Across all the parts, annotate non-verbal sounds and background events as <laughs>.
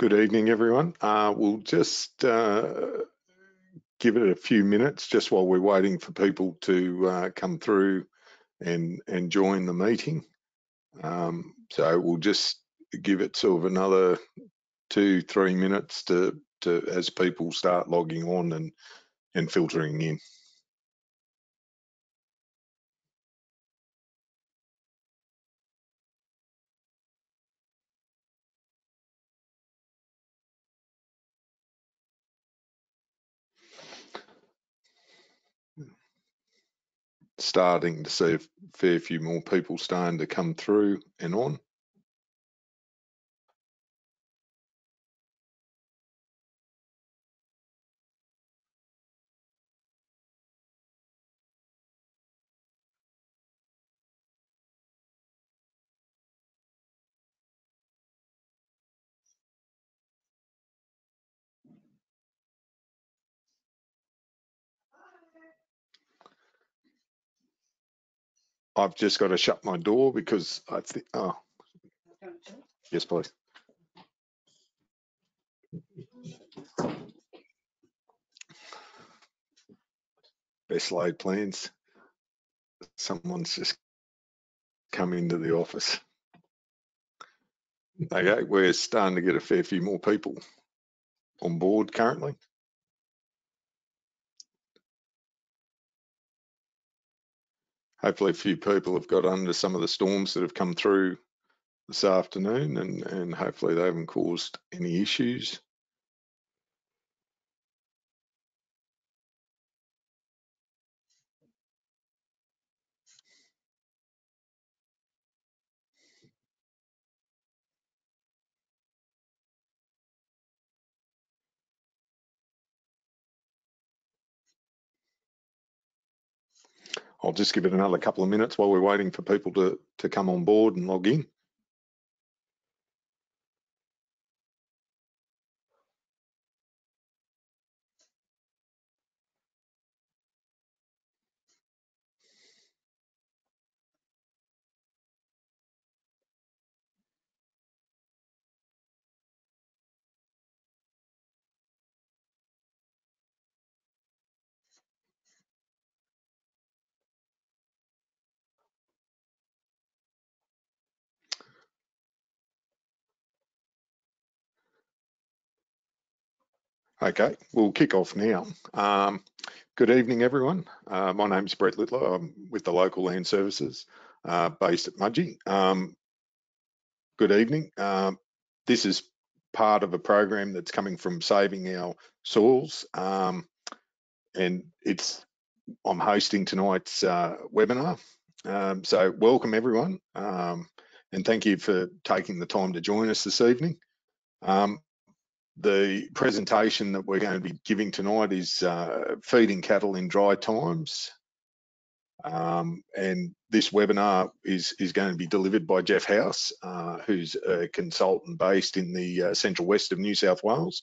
Good evening, everyone. Uh, we'll just uh, give it a few minutes just while we're waiting for people to uh, come through and, and join the meeting. Um, so we'll just give it sort of another two, three minutes to, to as people start logging on and, and filtering in. Starting to see a fair few more people starting to come through and on. I've just got to shut my door because I think, oh, yes, please. Best laid plans. Someone's just come into the office. Okay, we're starting to get a fair few more people on board currently. Hopefully a few people have got under some of the storms that have come through this afternoon and, and hopefully they haven't caused any issues. I'll just give it another couple of minutes while we're waiting for people to, to come on board and log in. Okay, we'll kick off now. Um, good evening, everyone. Uh, my name's Brett Littler. I'm with the Local Land Services uh, based at Mudgee. Um, good evening. Um, this is part of a program that's coming from Saving Our Soils. Um, and it's I'm hosting tonight's uh, webinar. Um, so welcome everyone. And thank you for taking the time to join us this evening. Um, the presentation that we're going to be giving tonight is uh, feeding cattle in dry times. Um, and this webinar is, is going to be delivered by Jeff House, uh, who's a consultant based in the uh, central west of New South Wales.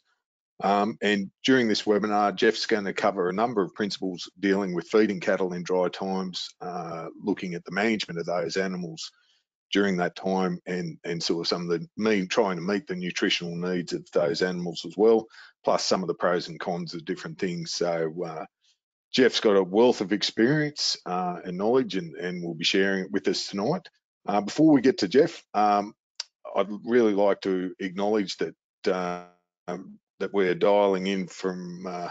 Um, and during this webinar, Jeff's going to cover a number of principles dealing with feeding cattle in dry times, uh, looking at the management of those animals during that time and and sort of some of the mean trying to meet the nutritional needs of those animals as well plus some of the pros and cons of different things. So uh, jeff's got a wealth of experience uh, and knowledge and and will be sharing it with us tonight. Uh, before we get to jeff um, i'd really like to acknowledge that uh, um, that we're dialing in from uh,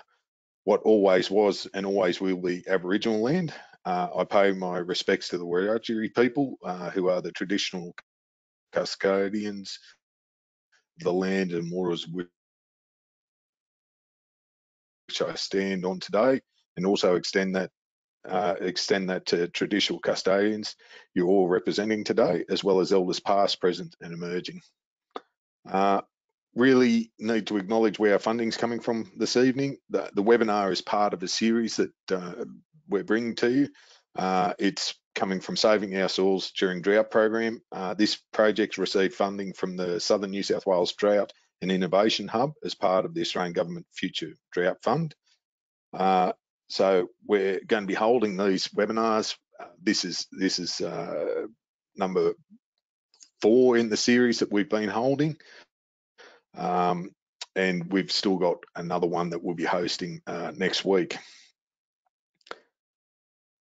what always was and always will be aboriginal land uh, I pay my respects to the Wiradjuri people, uh, who are the traditional custodians of the land and waters which I stand on today, and also extend that uh, extend that to traditional custodians you're all representing today, as well as elders past, present, and emerging. Uh, really need to acknowledge where our funding is coming from this evening. The, the, webinar is part of a series that uh, we're bringing to you. Uh, it's coming from Saving Our Soils during drought program. Uh, this project received funding from the Southern New South Wales Drought and Innovation Hub as part of the Australian Government Future Drought Fund. Uh, so we're going to be holding these webinars. Uh, this is this is uh, number four in the series that we've been holding. Um, and we've still got another one that we'll be hosting uh, next week.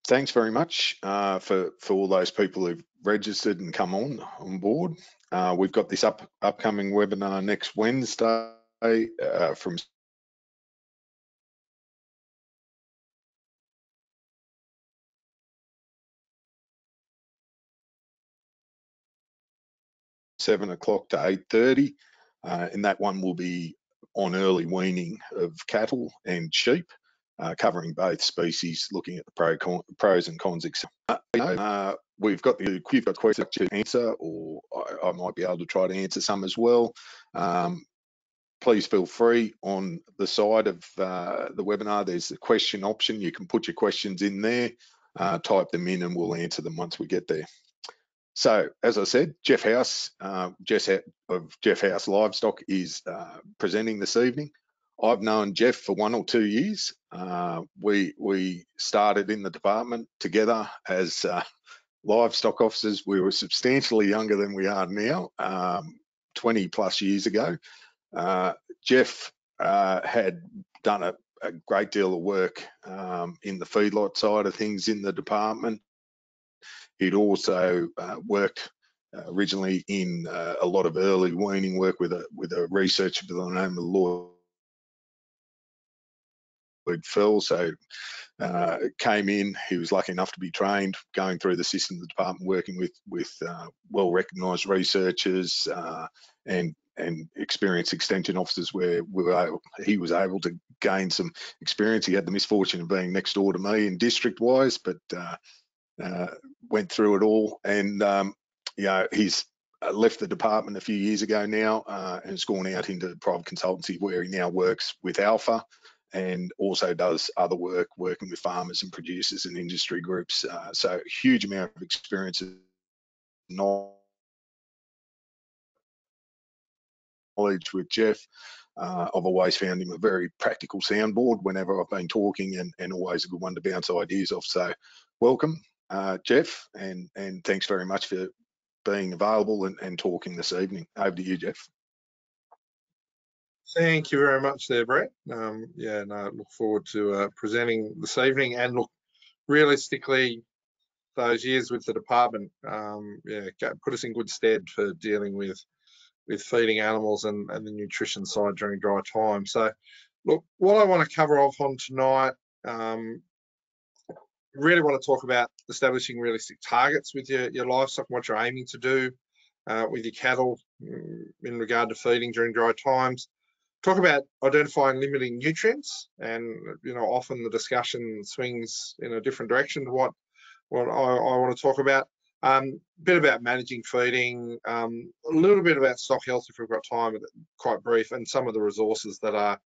Thanks very much uh, for for all those people who've registered and come on on board. Uh, we've got this up upcoming webinar next Wednesday uh, from seven o'clock to eight thirty, uh, and that one will be on early weaning of cattle and sheep, uh, covering both species, looking at the pro, con, pros and cons. Uh, uh, we've got the we've got questions to answer, or I, I, might be able to try to answer some as well. Um, please feel free on the side of uh, the webinar. There's a question option. You can put your questions in there, uh, type them in, and we'll answer them once we get there. So, as I said, Jeff House, uh, Jeff of Jeff House Livestock is presenting this evening. I've known Jeff for one or two years. Uh, we we started in the department together as uh, livestock officers. We were substantially younger than we are now, um, 20 plus years ago. Uh, Jeff uh, had done a, a, great deal of work um, in the feedlot side of things in the department. He'd also uh, worked uh, originally in a lot of early weaning work with a with a researcher by the name of Lloyd Fell. So uh, came in. He was lucky enough to be trained, going through the system the department, working with with uh, well recognised researchers uh, and and experienced extension officers where we were able, he was able to gain some experience. He had the misfortune of being next door to me in district wise, but uh, uh, went through it all, and um, you know he's uh, left the department a few years ago now and has gone out into private consultancy where he now works with ALFA and also does other work working with farmers and producers and industry groups. Uh, so huge amount of experience knowledge with Jeff. Uh, I've always found him a very practical soundboard whenever I've been talking and, and always a good one to bounce ideas off. So welcome uh, Jeff, and and thanks very much for being available and, and talking this evening. Over to you, Jeff. Thank you very much there, Brett. Um, yeah, no, look forward to uh, presenting this evening and look, realistically, those years with the department, um, yeah, put us in good stead for dealing with with feeding animals and, and the nutrition side during dry time. So, look, what I want to cover off on tonight, um, really want to talk about establishing realistic targets with your, your livestock, what you're aiming to do uh, with your cattle mm, in regard to feeding during dry times. Talk about identifying limiting nutrients, and you know often the discussion swings in a different direction to what what I, I want to talk about. Um, a bit about managing feeding, um, a little bit about stock health if we've got time, quite brief, and some of the resources that are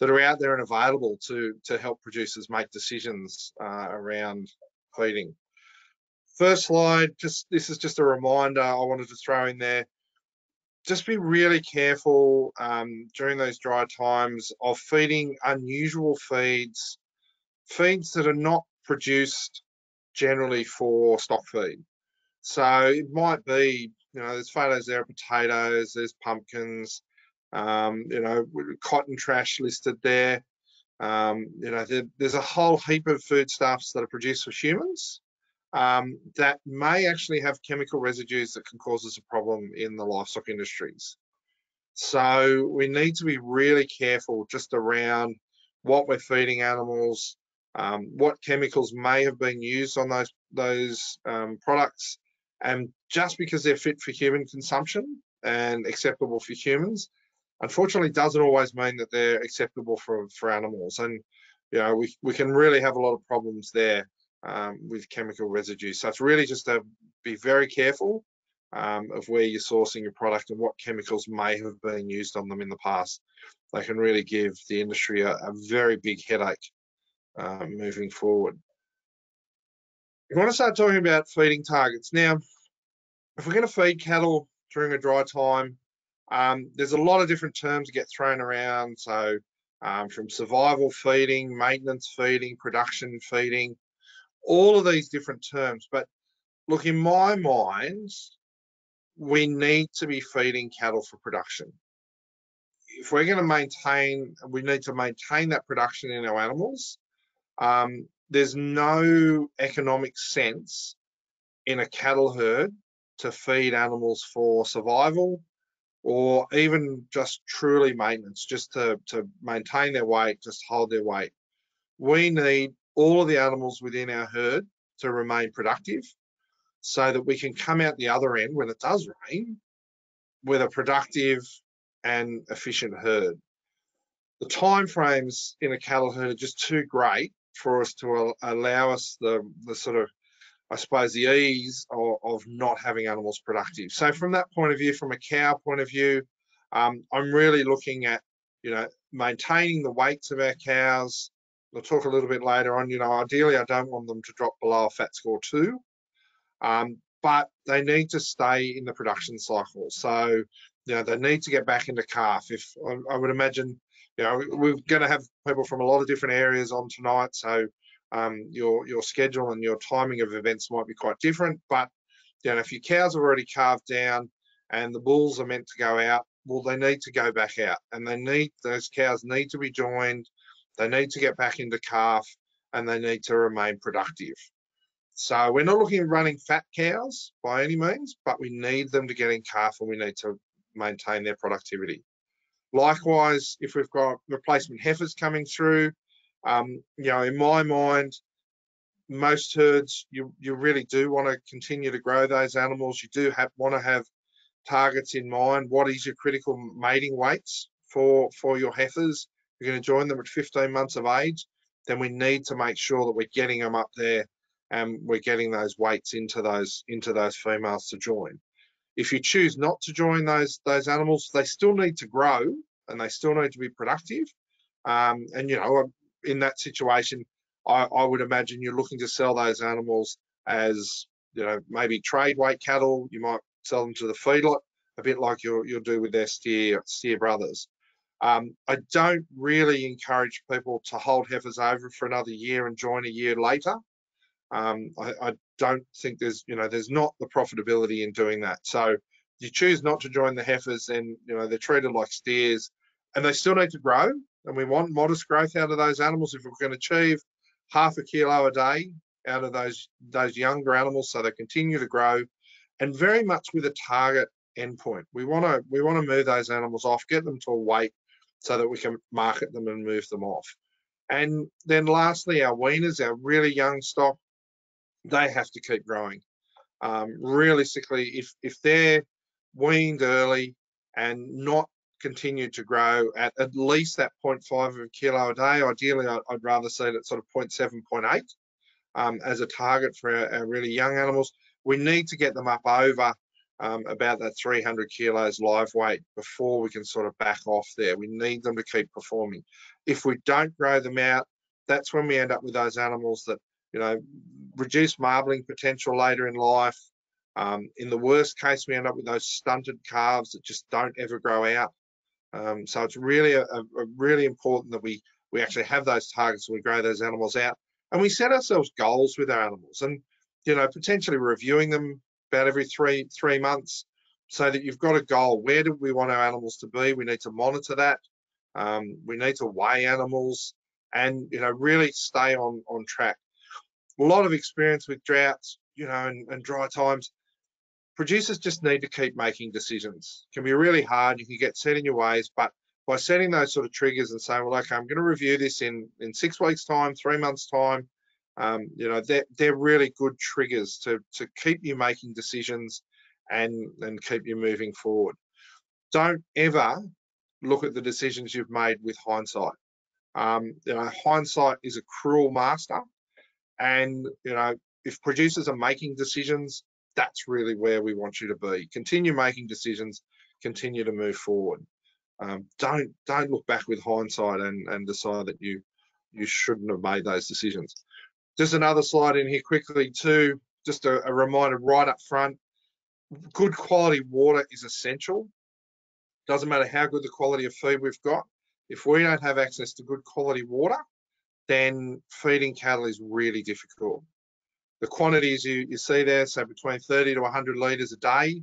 that are out there and available to to help producers make decisions uh, around feeding. First slide, just this is just a reminder I wanted to throw in there. Just be really careful um, during those dry times of feeding unusual feeds, feeds that are not produced generally for stock feed. So it might be, you know, there's photos there of potatoes, there's pumpkins, um, you know, cotton trash listed there. Um, you know, there, there's a whole heap of foodstuffs that are produced for humans um, that may actually have chemical residues that can cause us a problem in the livestock industries. So we need to be really careful just around what we're feeding animals, um, what chemicals may have been used on those those um, products, and just because they're fit for human consumption and acceptable for humans, unfortunately doesn't always mean that they're acceptable for, for animals. And, you know, we, we can really have a lot of problems there um, with chemical residues. So it's really just to be very careful um, of where you're sourcing your product and what chemicals may have been used on them in the past. They can really give the industry a, a very big headache uh, moving forward. We want to start talking about feeding targets. Now, if we're going to feed cattle during a dry time, um, there's a lot of different terms get thrown around. So um, from survival feeding, maintenance feeding, production feeding, all of these different terms. But look, in my mind, we need to be feeding cattle for production. if we're going to maintain, we need to maintain that production in our animals. Um, there's no economic sense in a cattle herd to feed animals for survival or even just truly maintenance, just to, to maintain their weight, just hold their weight. We need all of the animals within our herd to remain productive so that we can come out the other end when it does rain with a productive and efficient herd. The time frames in a cattle herd are just too great for us to allow us the, the sort of, I suppose, the ease of, of, not having animals productive. So from that point of view, from a cow point of view, um, I'm really looking at, you know, maintaining the weights of our cows. We'll talk a little bit later on, you know, ideally I don't want them to drop below a fat score two, um, but they need to stay in the production cycle. So, you know, they need to get back into calf. If I, I would imagine you know, we're going to have people from a lot of different areas on tonight, so um, your your schedule and your timing of events might be quite different. But you know, if your cows are already calved down and the bulls are meant to go out, well, they need to go back out, and they need those cows need to be joined. They need to get back into calf, and they need to remain productive. So we're not looking at running fat cows by any means, but we need them to get in calf, and we need to maintain their productivity. Likewise, if we've got replacement heifers coming through, um, you know, in my mind, most herds, you, you really do want to continue to grow those animals. You do have want to have targets in mind. What is your critical mating weights for, for your heifers? You're going to join them at 15 months of age, then we need to make sure that we're getting them up there and we're getting those weights into those into those females to join. If you choose not to join those those animals, they still need to grow and they still need to be productive. Um, and you know, in that situation, I, I, would imagine you're looking to sell those animals as you know maybe trade weight cattle. You might sell them to the feedlot, a bit like you'll you'll do with their steer steer brothers. Um, I don't really encourage people to hold heifers over for another year and join a year later. Um, I, I, don't think there's, you know, there's not the profitability in doing that. So you choose not to join the heifers, and you know, they're treated like steers and they still need to grow. And we want modest growth out of those animals if we're going to achieve half a kilo a day out of those those younger animals so they continue to grow and very much with a target endpoint. We want to we want to move those animals off, get them to a weight so that we can market them and move them off. And then lastly, our weaners, our really young stock, they have to keep growing. Um, realistically, if if they're weaned early and not continue to grow at at least that 0.5 of a kilo a day, ideally I'd, rather see that sort of 0.7, 0.8 um, as a target for our, our, really young animals. We need to get them up over um, about that 300 kilos live weight before we can sort of back off there. We need them to keep performing. If we don't grow them out, that's when we end up with those animals that you know, reduce marbling potential later in life. Um, in the worst case, we end up with those stunted calves that just don't ever grow out. Um, so it's really a, a, really important that we we actually have those targets and we grow those animals out, and we set ourselves goals with our animals, and you know potentially reviewing them about every three three months, so that you've got a goal. Where do we want our animals to be? We need to monitor that. Um, we need to weigh animals, and you know really stay on on track a lot of experience with droughts, you know, and, and dry times. Producers just need to keep making decisions. It can be really hard. You can get set in your ways, but by setting those sort of triggers and saying, well, okay, I'm going to review this in in six weeks' time, three months' time. Um, you know, they're they're really good triggers to to keep you making decisions and and keep you moving forward. Don't ever look at the decisions you've made with hindsight. Um, you know, hindsight is a cruel master. And, you know, if producers are making decisions, that's really where we want you to be. Continue making decisions, continue to move forward. Um, don't don't look back with hindsight and, and decide that you you shouldn't have made those decisions. Just another slide in here quickly too, just a, a reminder right up front, good quality water is essential. Doesn't matter how good the quality of feed we've got. If we don't have access to good quality water, then feeding cattle is really difficult. The quantities you, you see there, so between 30 to 100 litres a day,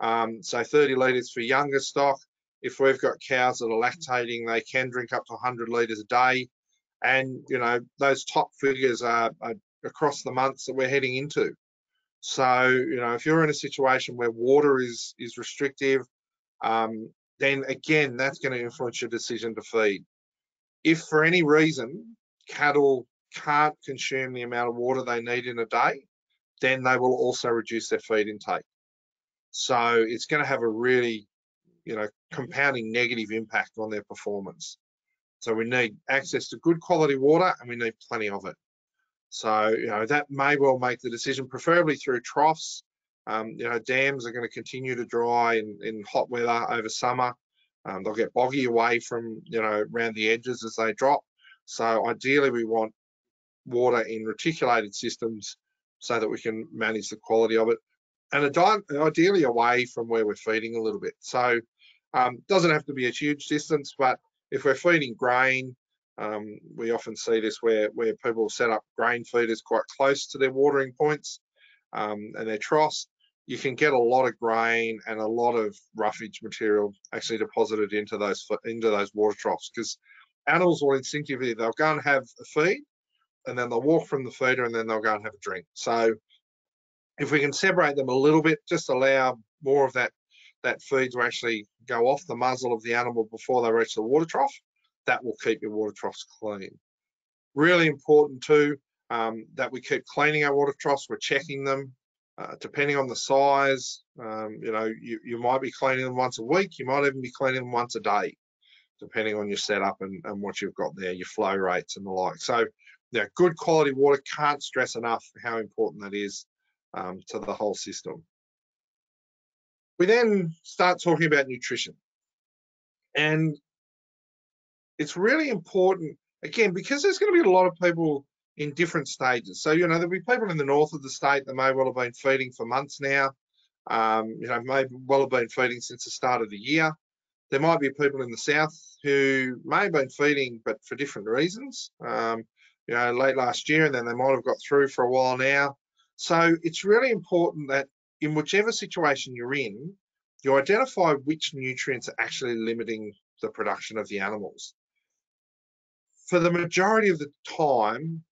um, so 30 litres for younger stock, if we've got cows that are lactating, they can drink up to 100 litres a day. And, you know, those top figures are, are across the months that we're heading into. So, you know, if you're in a situation where water is, is restrictive, um, then again, that's going to influence your decision to feed. If for any reason cattle can't consume the amount of water they need in a day, then they will also reduce their feed intake. So it's going to have a really, you know, compounding negative impact on their performance. So we need access to good quality water and we need plenty of it. So, you know, that may well make the decision, preferably through troughs. Um, you know, dams are going to continue to dry in, in hot weather over summer. Um, they'll get boggy away from, you know, around the edges as they drop. So ideally we want water in reticulated systems so that we can manage the quality of it and ideally away from where we're feeding a little bit. So um, doesn't have to be a huge distance, but if we're feeding grain, um, we often see this where, where people set up grain feeders quite close to their watering points um, and their troughs. You can get a lot of grain and a lot of roughage material actually deposited into those into those water troughs because animals will instinctively they'll go and have a feed and then they'll walk from the feeder and then they'll go and have a drink. So if we can separate them a little bit, just allow more of that that feed to actually go off the muzzle of the animal before they reach the water trough, that will keep your water troughs clean. Really important too um, that we keep cleaning our water troughs. We're checking them. Uh, depending on the size, um, you know, you, you might be cleaning them once a week. You might even be cleaning them once a day, depending on your setup and, and what you've got there, your flow rates and the like. So, yeah, good quality water. Can't stress enough how important that is um, to the whole system. We then start talking about nutrition. And it's really important, again, because there's going to be a lot of people in different stages. So, you know, there'll be people in the north of the state that may well have been feeding for months now, um, you know, may well have been feeding since the start of the year. There might be people in the south who may have been feeding, but for different reasons, um, you know, late last year, and then they might have got through for a while now. So it's really important that in whichever situation you're in, you identify which nutrients are actually limiting the production of the animals. For the majority of the time,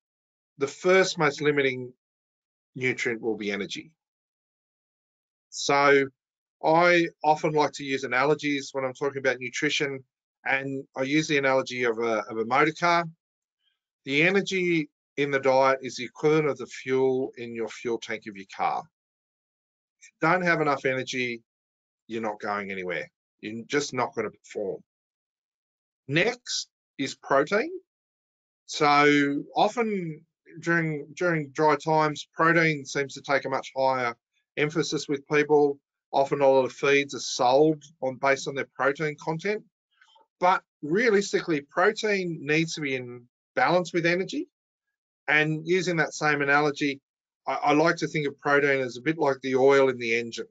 the first most limiting nutrient will be energy. So I often like to use analogies when I'm talking about nutrition, and I use the analogy of a, of a motor car. The energy in the diet is the equivalent of the fuel in your fuel tank of your car. Don't have enough energy, you're not going anywhere. You're just not going to perform. Next is protein. So often during during dry times, protein seems to take a much higher emphasis with people. Often a lot of feeds are sold on based on their protein content. But realistically, protein needs to be in balance with energy. And using that same analogy, I, I, like to think of protein as a bit like the oil in the engine.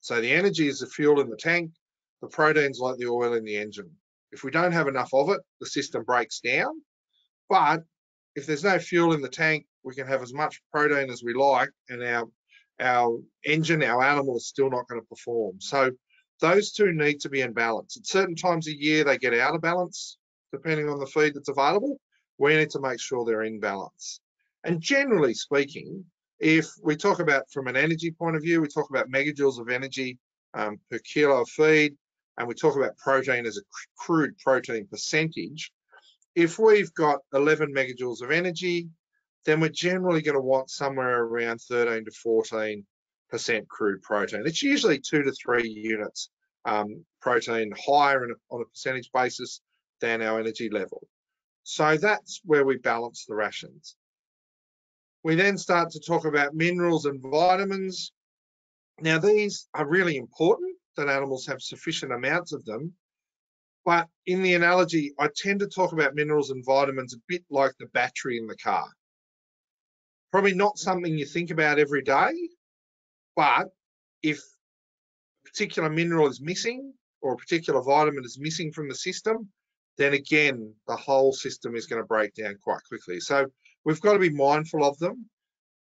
So the energy is the fuel in the tank, the protein's like the oil in the engine. If we don't have enough of it, the system breaks down. But if there's no fuel in the tank, we can have as much protein as we like, and our our engine, our animal is still not going to perform. So those two need to be in balance. At certain times a year, they get out of balance, depending on the feed that's available we need to make sure they're in balance. And generally speaking, if we talk about from an energy point of view, we talk about megajoules of energy um, per kilo of feed, and we talk about protein as a crude protein percentage. If we've got 11 megajoules of energy, then we're generally going to want somewhere around 13 to 14 percent crude protein. It's usually two to three units um, protein higher a, on a percentage basis than our energy level. So that's where we balance the rations. We then start to talk about minerals and vitamins. Now, these are really important that animals have sufficient amounts of them. But in the analogy, I tend to talk about minerals and vitamins a bit like the battery in the car. Probably not something you think about every day, but if a particular mineral is missing or a particular vitamin is missing from the system, then again, the whole system is going to break down quite quickly. So we've got to be mindful of them,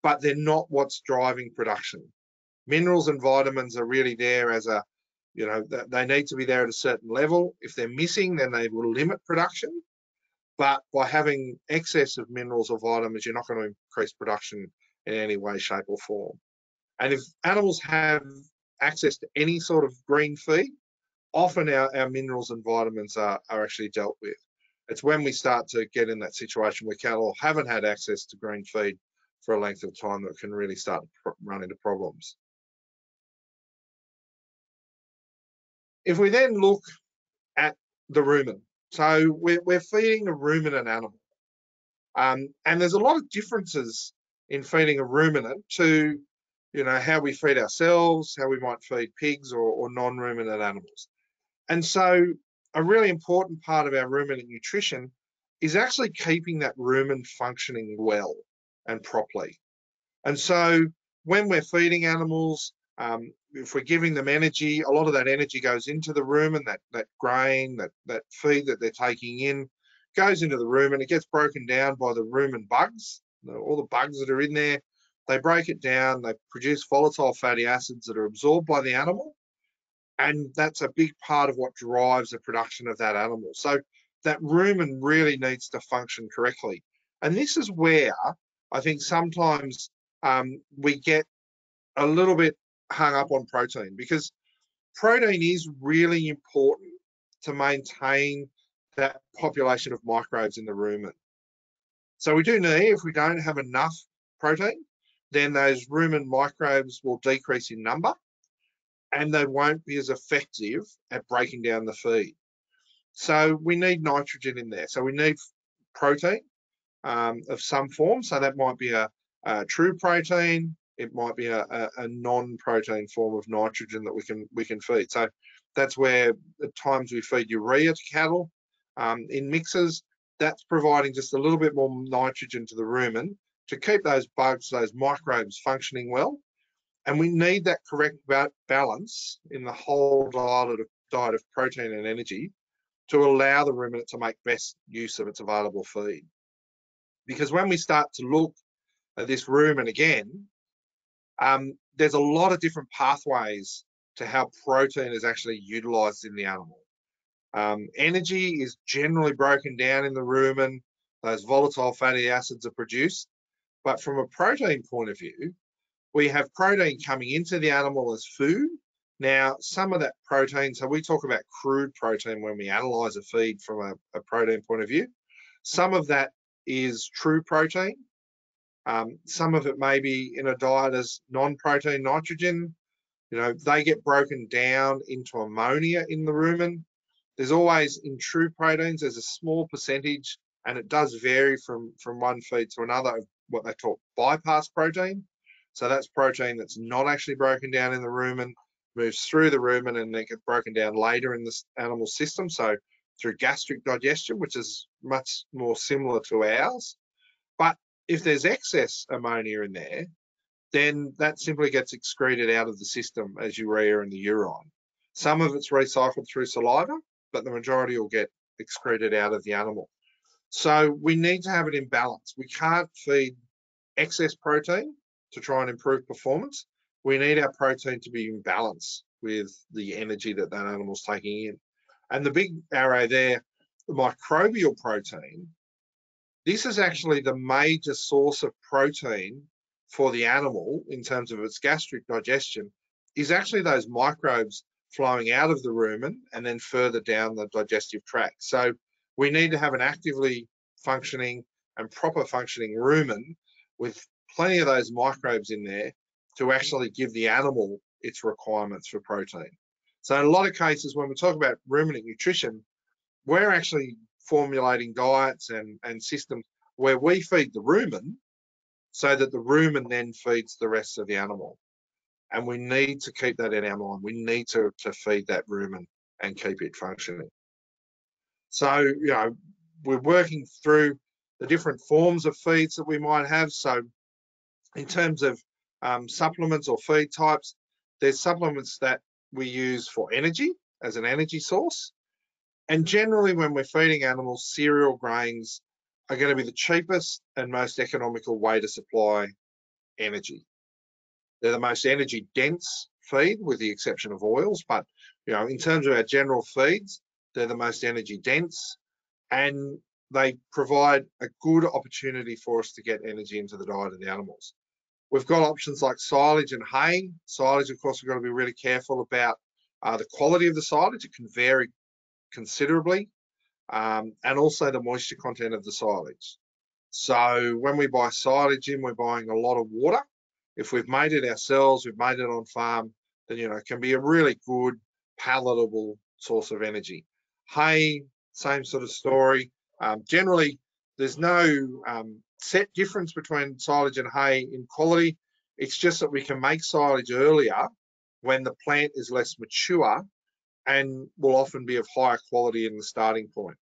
but they're not what's driving production. Minerals and vitamins are really there as a You know, they need to be there at a certain level. If they're missing, then they will limit production. But by having excess of minerals or vitamins, you're not going to increase production in any way, shape, or form. And if animals have access to any sort of green feed, often our, our minerals and vitamins are, are actually dealt with. It's when we start to get in that situation where cattle haven't had access to green feed for a length of time that can really start to run into problems. If we then look at the rumen, so we're, we're feeding a ruminant animal. Um, and there's a lot of differences in feeding a ruminant to, you know, how we feed ourselves, how we might feed pigs or, or non-ruminant animals. And so a really important part of our ruminant nutrition is actually keeping that rumen functioning well and properly. And so when we're feeding animals, um, if we're giving them energy, a lot of that energy goes into the rumen, that, that grain, that, that feed that they're taking in, goes into the rumen. And it gets broken down by the rumen bugs, all the bugs that are in there. They break it down, they produce volatile fatty acids that are absorbed by the animal. And that's a big part of what drives the production of that animal. So that rumen really needs to function correctly. And this is where I think sometimes um, we get a little bit hung up on protein because protein is really important to maintain that population of microbes in the rumen. So we do need, if we don't have enough protein, then those rumen microbes will decrease in number and they won't be as effective at breaking down the feed. So we need nitrogen in there. So we need protein um, of some form. So that might be a, a true protein, it might be a, a, a non-protein form of nitrogen that we can we can feed. So that's where at times we feed urea to cattle um, in mixes. That's providing just a little bit more nitrogen to the rumen to keep those bugs, those microbes functioning well. And we need that correct balance in the whole diet of, diet of protein and energy to allow the ruminant to make best use of its available feed. Because when we start to look at this rumen again, um, there's a lot of different pathways to how protein is actually utilized in the animal. Um, energy is generally broken down in the rumen, those volatile fatty acids are produced. But from a protein point of view, we have protein coming into the animal as food. Now, some of that protein, so we talk about crude protein when we analyze a feed from a, a protein point of view. Some of that is true protein, um, some of it may be in a diet as non-protein nitrogen. You know, they get broken down into ammonia in the rumen. There's always in true proteins, there's a small percentage, and it does vary from, from one feed to another of what they call bypass protein. So that's protein that's not actually broken down in the rumen, moves through the rumen and then gets broken down later in the animal system. So through gastric digestion, which is much more similar to ours. But if there's excess ammonia in there, then that simply gets excreted out of the system as urea in the urine. Some of it's recycled through saliva, but the majority will get excreted out of the animal. So we need to have it in balance. We can't feed excess protein to try and improve performance. We need our protein to be in balance with the energy that that animal's taking in. And the big arrow there, the microbial protein, this is actually the major source of protein for the animal in terms of its gastric digestion is actually those microbes flowing out of the rumen and then further down the digestive tract. So we need to have an actively functioning and proper functioning rumen with plenty of those microbes in there to actually give the animal its requirements for protein. So in a lot of cases, when we talk about ruminant nutrition, we're actually formulating diets and, and systems where we feed the rumen so that the rumen then feeds the rest of the animal. And we need to keep that in our mind. We need to, to feed that rumen and keep it functioning. So, you know, we're working through the different forms of feeds that we might have. So in terms of um, supplements or feed types, there's supplements that we use for energy as an energy source. And generally, when we're feeding animals, cereal grains are going to be the cheapest and most economical way to supply energy. They're the most energy dense feed, with the exception of oils, but you know, in terms of our general feeds, they're the most energy dense and they provide a good opportunity for us to get energy into the diet of the animals. We've got options like silage and hay. Silage, of course, we've got to be really careful about uh, the quality of the silage. It can vary considerably um, and also the moisture content of the silage. So when we buy silage in, we're buying a lot of water. If we've made it ourselves, we've made it on farm, then you know it can be a really good, palatable source of energy. Hay, same sort of story. Um, generally, there's no um, set difference between silage and hay in quality. It's just that we can make silage earlier when the plant is less mature and will often be of higher quality in the starting point.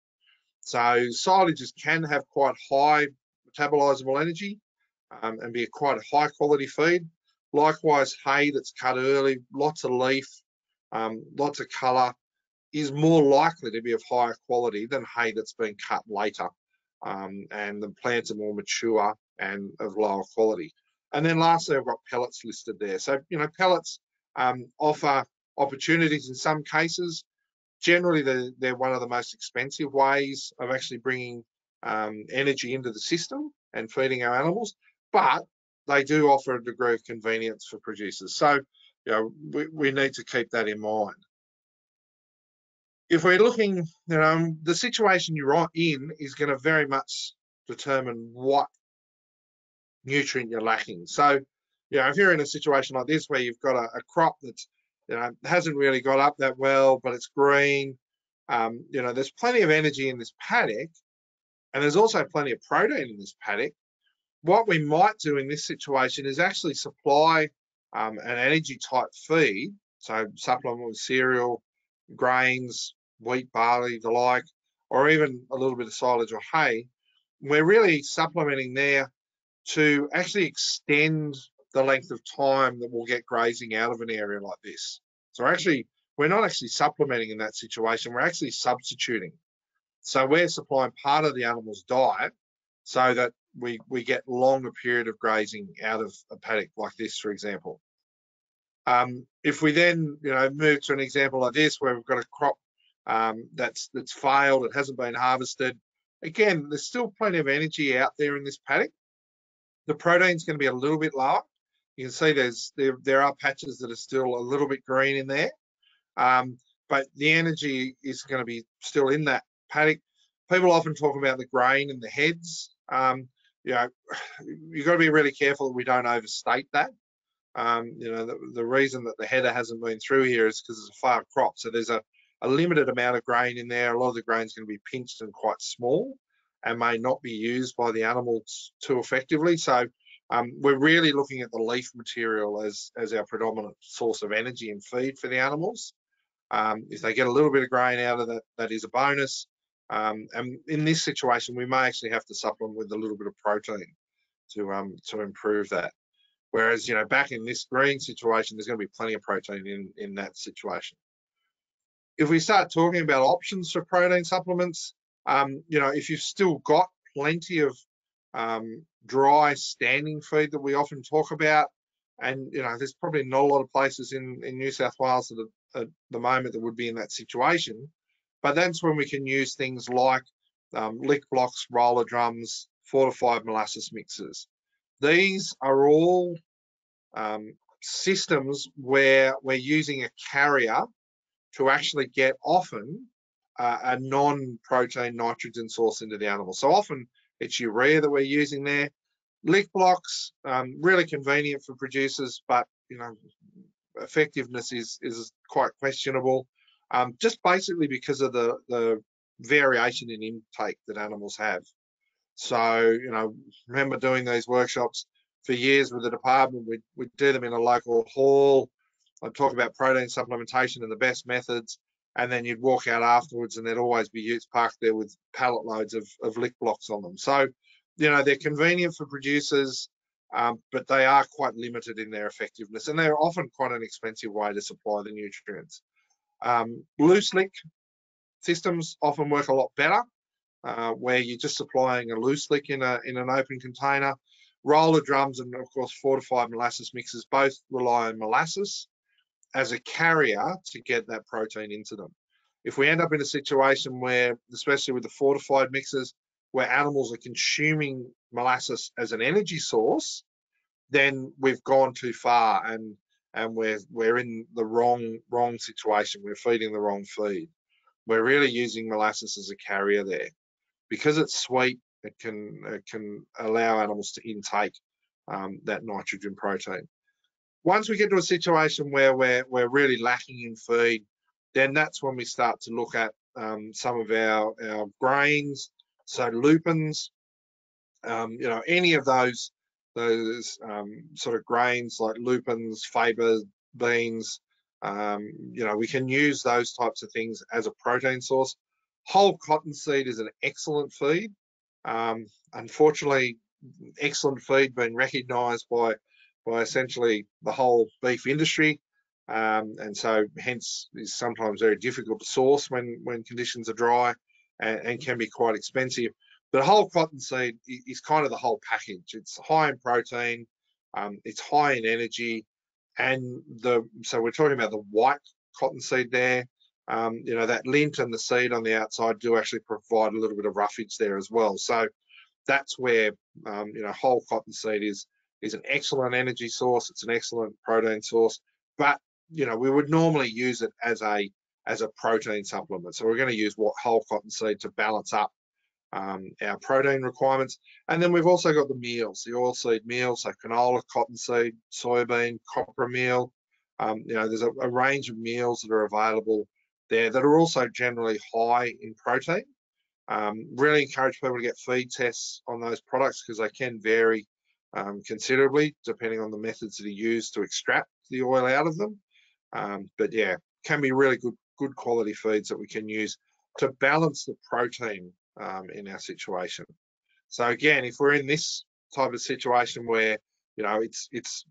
So silages can have quite high metabolizable energy um, and be a quite high quality feed. Likewise, hay that's cut early, lots of leaf, um, lots of colour, is more likely to be of higher quality than hay that's been cut later. Um, and the plants are more mature and of lower quality. And then lastly, I've got pellets listed there. So, you know, pellets um, offer opportunities in some cases. Generally, they're, they're, one of the most expensive ways of actually bringing um, energy into the system and feeding our animals, but they do offer a degree of convenience for producers. So, you know, we, we need to keep that in mind. If we're looking, you know, the situation you're in is going to very much determine what nutrient you're lacking. So, you know, if you're in a situation like this where you've got a, a crop that's you know, hasn't really got up that well, but it's green. Um, you know, there's plenty of energy in this paddock, and there's also plenty of protein in this paddock. What we might do in this situation is actually supply um, an energy type feed, so supplement with cereal, grains, wheat, barley, the like, or even a little bit of silage or hay. We're really supplementing there to actually extend the length of time that we'll get grazing out of an area like this. So actually, we're not actually supplementing in that situation, we're actually substituting. So we're supplying part of the animal's diet so that we, we get longer period of grazing out of a paddock like this, for example. Um, if we then, you know, move to an example like this, where we've got a crop um, that's that's failed, it hasn't been harvested. Again, there's still plenty of energy out there in this paddock. The protein's going to be a little bit lower, you can see there's there, there are patches that are still a little bit green in there, um, but the energy is going to be still in that paddock. People often talk about the grain and the heads. Um, you know, <sighs> you've got to be really careful that we don't overstate that. Um, you know, the, the, reason that the header hasn't been through here is because it's a far crop. So there's a, a limited amount of grain in there. A lot of the grain is going to be pinched and quite small and may not be used by the animals too effectively. So um, we're really looking at the leaf material as, as our predominant source of energy and feed for the animals. Um, if they get a little bit of grain out of that, that is a bonus. Um, and in this situation, we may actually have to supplement with a little bit of protein to um, to improve that. Whereas, you know, back in this green situation, there's going to be plenty of protein in, in that situation. If we start talking about options for protein supplements, um, you know, if you've still got plenty of um, dry standing feed that we often talk about. And you know, there's probably not a lot of places in, in New South Wales at, at the moment that would be in that situation. But that's when we can use things like um, lick blocks, roller drums, fortified molasses mixes. These are all um, systems where we're using a carrier to actually get often uh, a non-protein nitrogen source into the animal. So often it's urea that we're using there. Lick blocks, um, really convenient for producers, but you know, effectiveness is is quite questionable. Um, just basically because of the the variation in intake that animals have. So you know, remember doing these workshops for years with the department. We'd, we'd do them in a local hall. I'd talk about protein supplementation and the best methods and then you'd walk out afterwards and there'd always be utes parked there with pallet loads of, of lick blocks on them. So, you know, they're convenient for producers, um, but they are quite limited in their effectiveness and they're often quite an expensive way to supply the nutrients. Um, loose lick systems often work a lot better uh, where you're just supplying a loose lick in, a, in an open container. Roller drums and of course fortified molasses mixes both rely on molasses as a carrier to get that protein into them. If we end up in a situation where, especially with the fortified mixes, where animals are consuming molasses as an energy source, then we've gone too far and and we're we're in the wrong wrong situation. We're feeding the wrong feed. We're really using molasses as a carrier there because it's sweet. It can it can allow animals to intake um, that nitrogen protein. Once we get to a situation where we're we're really lacking in feed, then that's when we start to look at um, some of our our grains, so lupins, um, you know, any of those those um, sort of grains like lupins, faba, beans, um, you know, we can use those types of things as a protein source. Whole cottonseed is an excellent feed. Um, unfortunately, excellent feed being recognised by by essentially the whole beef industry, um, and so hence is sometimes very difficult to source when when conditions are dry, and, and can be quite expensive. But whole cottonseed is kind of the whole package. It's high in protein, um, it's high in energy, and the so we're talking about the white cottonseed there. Um, you know that lint and the seed on the outside do actually provide a little bit of roughage there as well. So that's where um, you know whole cottonseed is is an excellent energy source. It's an excellent protein source, but you know we would normally use it as a as a protein supplement. So we're going to use what whole cottonseed to balance up um, our protein requirements. And then we've also got the meals, the oilseed meals, so canola, cottonseed, soybean, copra meal. Um, you know, there's a, a, range of meals that are available there that are also generally high in protein. Um, really encourage people to get feed tests on those products because they can vary um, considerably depending on the methods that are used to extract the oil out of them. Um, but yeah, can be really good, good quality feeds that we can use to balance the protein um, in our situation. So again, if we're in this type of situation where you know it's it's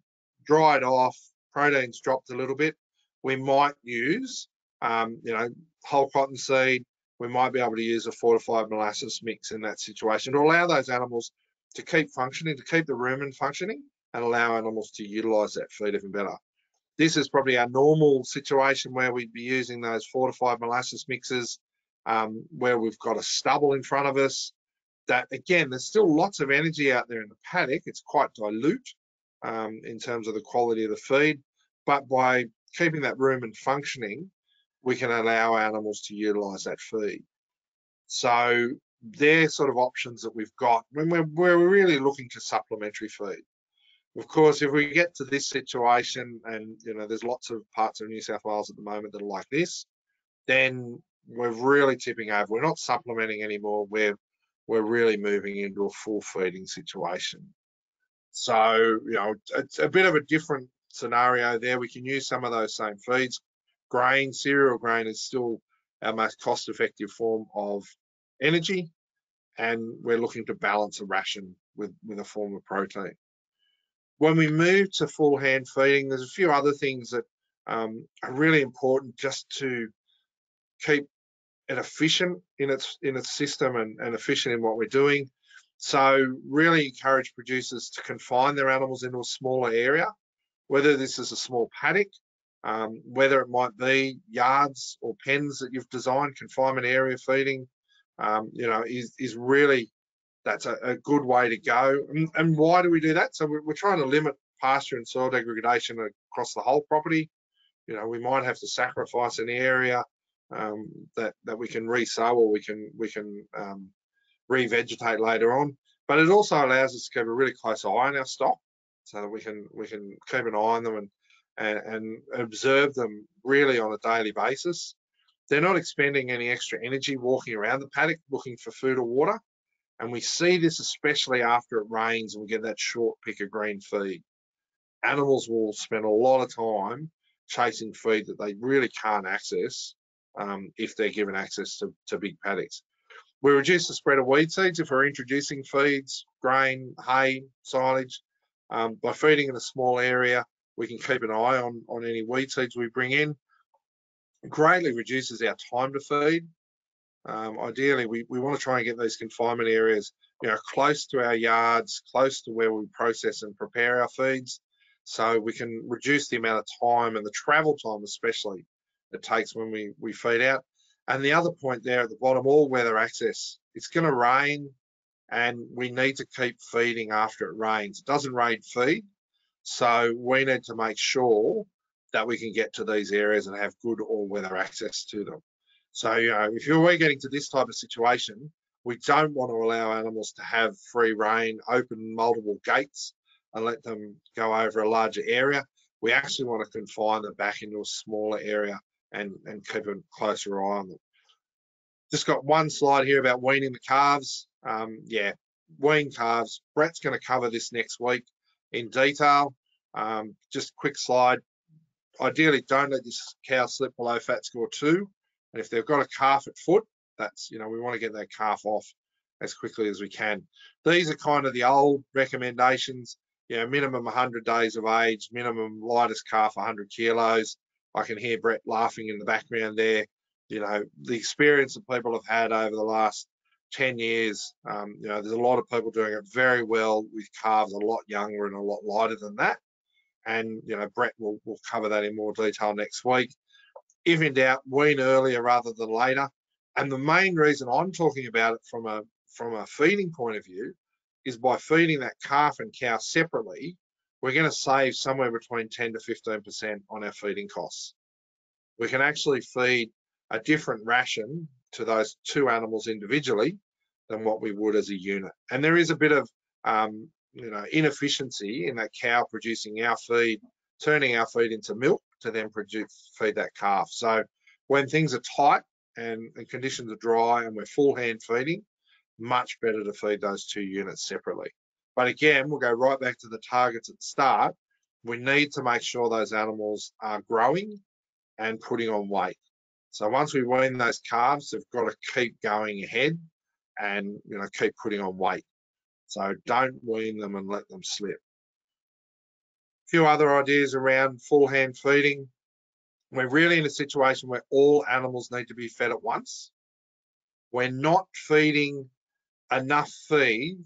dried off, proteins dropped a little bit, we might use um, you know whole cotton seed. We might be able to use a fortified molasses mix in that situation to allow those animals to keep functioning, to keep the rumen functioning, and allow animals to utilise that feed even better. This is probably our normal situation where we'd be using those fortified molasses mixes um, where we've got a stubble in front of us. That again, there's still lots of energy out there in the paddock. It's quite dilute um, in terms of the quality of the feed, but by keeping that rumen functioning, we can allow animals to utilise that feed. So they're sort of options that we've got when we're, we're really looking to supplementary feed. Of course, if we get to this situation, and you know, there's lots of parts of New South Wales at the moment that are like this, then we're really tipping over. We're not supplementing anymore. We're we're really moving into a full feeding situation. So you know, it's a bit of a different scenario there. We can use some of those same feeds. Grain, cereal grain is still our most cost-effective form of energy, and we're looking to balance a ration with with a form of protein. When we move to full hand feeding, there's a few other things that um, are really important just to keep it efficient in its in its system and, and efficient in what we're doing. So really encourage producers to confine their animals into a smaller area, whether this is a small paddock, um, whether it might be yards or pens that you've designed, confinement area feeding, um, you know, is, is really, that's a, a good way to go. And, and, why do we do that? So we're, we're trying to limit pasture and soil degradation across the whole property. You know, we might have to sacrifice an area um, that that we can resow or we can we can um, revegetate later on. But it also allows us to keep a really close eye on our stock, so that we can we can keep an eye on them and and, and observe them really on a daily basis. They're not expending any extra energy walking around the paddock looking for food or water. And we see this especially after it rains and we get that short pick of green feed. Animals will spend a lot of time chasing feed that they really can't access um, if they're given access to, to big paddocks. We reduce the spread of weed seeds if we're introducing feeds, grain, hay, silage. Um, by feeding in a small area, we can keep an eye on, on any weed seeds we bring in. Greatly reduces our time to feed. Um, ideally, we, we want to try and get these confinement areas you know, close to our yards, close to where we process and prepare our feeds, So we can reduce the amount of time and the travel time, especially, it takes when we, we feed out. And the other point there at the bottom, all weather access. It's going to rain and we need to keep feeding after it rains. It doesn't rain feed. So we need to make sure that we can get to these areas and have good all weather access to them. So, you know, if you're getting to this type of situation, we don't want to allow animals to have free reign, open multiple gates and let them go over a larger area. We actually want to confine them back into a smaller area and, and keep a closer eye on them. Just got one slide here about weaning the calves. Um, yeah, wean calves. Brett's going to cover this next week in detail. Um, just quick slide. Ideally, don't let this cow slip below fat score two. And if they've got a calf at foot, that's, you know, we want to get that calf off as quickly as we can. These are kind of the old recommendations, you know, minimum 100 days of age, minimum lightest calf 100 kilos. I can hear Brett laughing in the background there. You know, the experience that people have had over the last 10 years, um, you know, there's a lot of people doing it very well with calves a lot younger and a lot lighter than that. And, you know, Brett will, will cover that in more detail next week. If in doubt, wean earlier rather than later. And the main reason I'm talking about it from a from a feeding point of view is by feeding that calf and cow separately, we're going to save somewhere between 10 to 15% on our feeding costs. We can actually feed a different ration to those two animals individually than what we would as a unit. And there is a bit of um, you know inefficiency in that cow producing our feed, turning our feed into milk to then produce feed that calf. So when things are tight and, and conditions are dry and we're full hand feeding, much better to feed those two units separately. But again, we'll go right back to the targets at the start. We need to make sure those animals are growing and putting on weight. So once we wean those calves, they've got to keep going ahead and you know keep putting on weight. So don't wean them and let them slip. A few other ideas around full hand feeding. We're really in a situation where all animals need to be fed at once. We're not feeding enough feed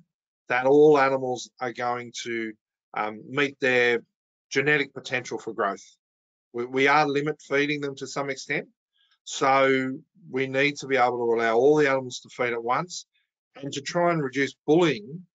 that all animals are going to um, meet their genetic potential for growth. We, we, are limit feeding them to some extent. So we need to be able to allow all the animals to feed at once and to try and reduce bullying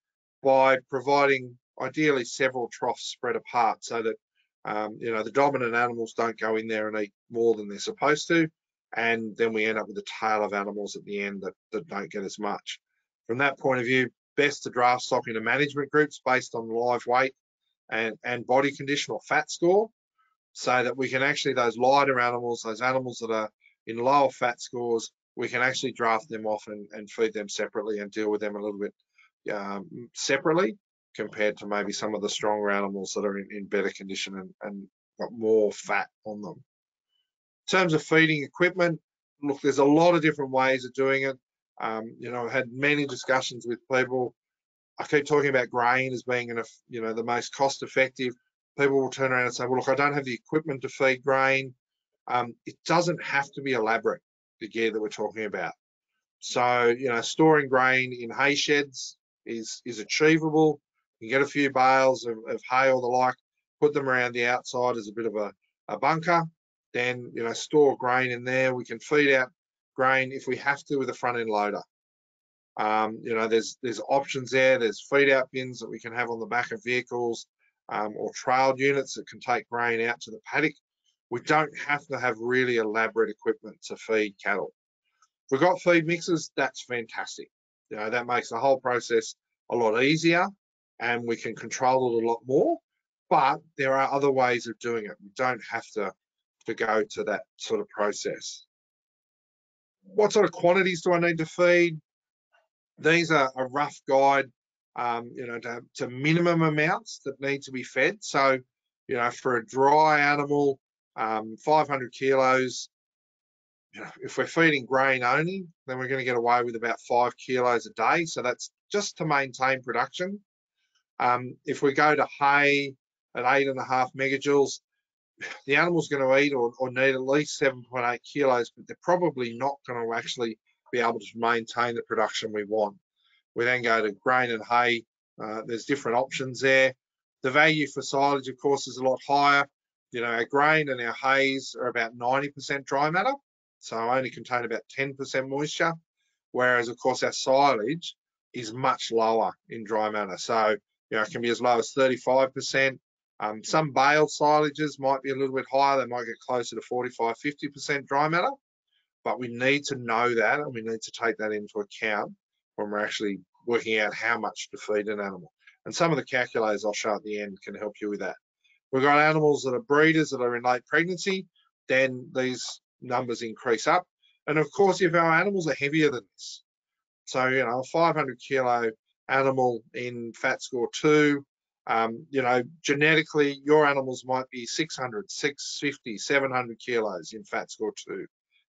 by providing ideally several troughs spread apart so that um, you know the dominant animals don't go in there and eat more than they're supposed to and then we end up with a tail of animals at the end that, that don't get as much. From that point of view, best to draft stock into management groups based on live weight and, and body condition or fat score so that we can actually, those lighter animals, those animals that are in lower fat scores, we can actually draft them off and, and feed them separately and deal with them a little bit um, separately compared to maybe some of the stronger animals that are in, in better condition and, and got more fat on them. In terms of feeding equipment, look, there's a lot of different ways of doing it. Um, you know, I've had many discussions with people. I keep talking about grain as being, you know, the most cost effective. People will turn around and say, well, look, I don't have the equipment to feed grain. Um, it doesn't have to be elaborate, the gear that we're talking about. So, you know, storing grain in hay sheds is, is achievable. You can get a few bales of, of hay or the like, put them around the outside as a bit of a, a bunker. Then, you know, store grain in there. We can feed out grain if we have to with a front end loader. Um, you know, there's there's options there. There's feed out bins that we can have on the back of vehicles um, or trail units that can take grain out to the paddock. We don't have to have really elaborate equipment to feed cattle. If we've got feed mixers, that's fantastic. You know, that makes the whole process a lot easier and we can control it a lot more. But there are other ways of doing it. We don't have to, to go to that sort of process. What sort of quantities do I need to feed? These are a rough guide, um, you know, to, to minimum amounts that need to be fed. So, you know, for a dry animal, um, 500 kilos. You know, if we're feeding grain only, then we're going to get away with about five kilos a day. So that's just to maintain production. Um, if we go to hay at eight and a half megajoules, <sighs> the animal's going to eat or, or need at least 7.8 kilos, but they're probably not going to actually be able to maintain the production we want. We then go to grain and hay. Uh, there's different options there. The value for silage, of course, is a lot higher. You know, our grain and our hays are about 90% dry matter, so only contain about 10% moisture, whereas, of course, our silage is much lower in dry matter. So, you know, it can be as low as 35%. Um, some bale silages might be a little bit higher. They might get closer to 45, 50% dry matter, but we need to know that and we need to take that into account when we're actually working out how much to feed an animal. And some of the calculators I'll show at the end can help you with that. We've got animals that are breeders that are in late pregnancy, then these numbers increase up. And of course, if our animals are heavier than this, so, you know, a 500 kilo animal in fat score two, um, you know, genetically, your animals might be 600, 650, 700 kilos in fat score two.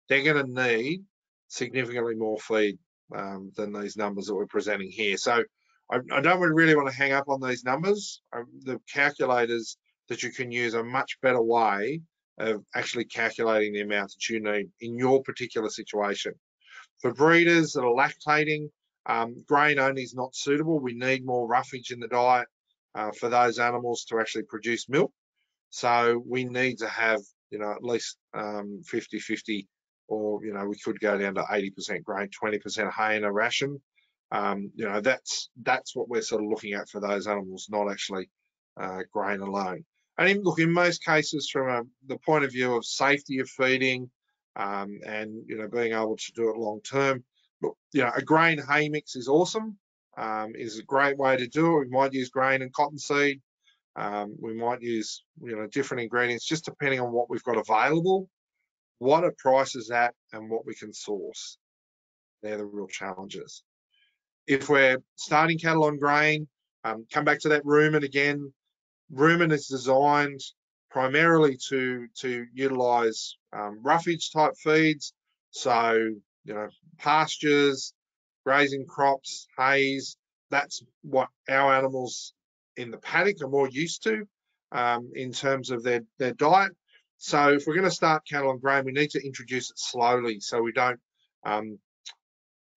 They're going to need significantly more feed um, than these numbers that we're presenting here. So I, I don't really want to hang up on these numbers. Um, the calculators that you can use a much better way of actually calculating the amount that you need in your particular situation. For breeders that are lactating, um, grain only is not suitable. We need more roughage in the diet uh, for those animals to actually produce milk. So we need to have, you know, at least 50-50 um, or, you know, we could go down to 80% grain, 20% hay in a ration. Um, you know, that's that's what we're sort of looking at for those animals, not actually uh, grain alone. And look, in most cases, from a, the point of view of safety of feeding um, and you know being able to do it long term, look, you know, a grain hay mix is awesome. Um, is a great way to do it. We might use grain and cottonseed. Um, we might use you know different ingredients just depending on what we've got available, what a price is at, and what we can source. They're the real challenges. If we're starting cattle on grain, um, come back to that rumen again. Rumen is designed primarily to to utilize um, roughage type feeds. So, you know, pastures, grazing crops, hays, that's what our animals in the paddock are more used to um, in terms of their, their diet. So if we're going to start cattle on grain, we need to introduce it slowly so we don't um,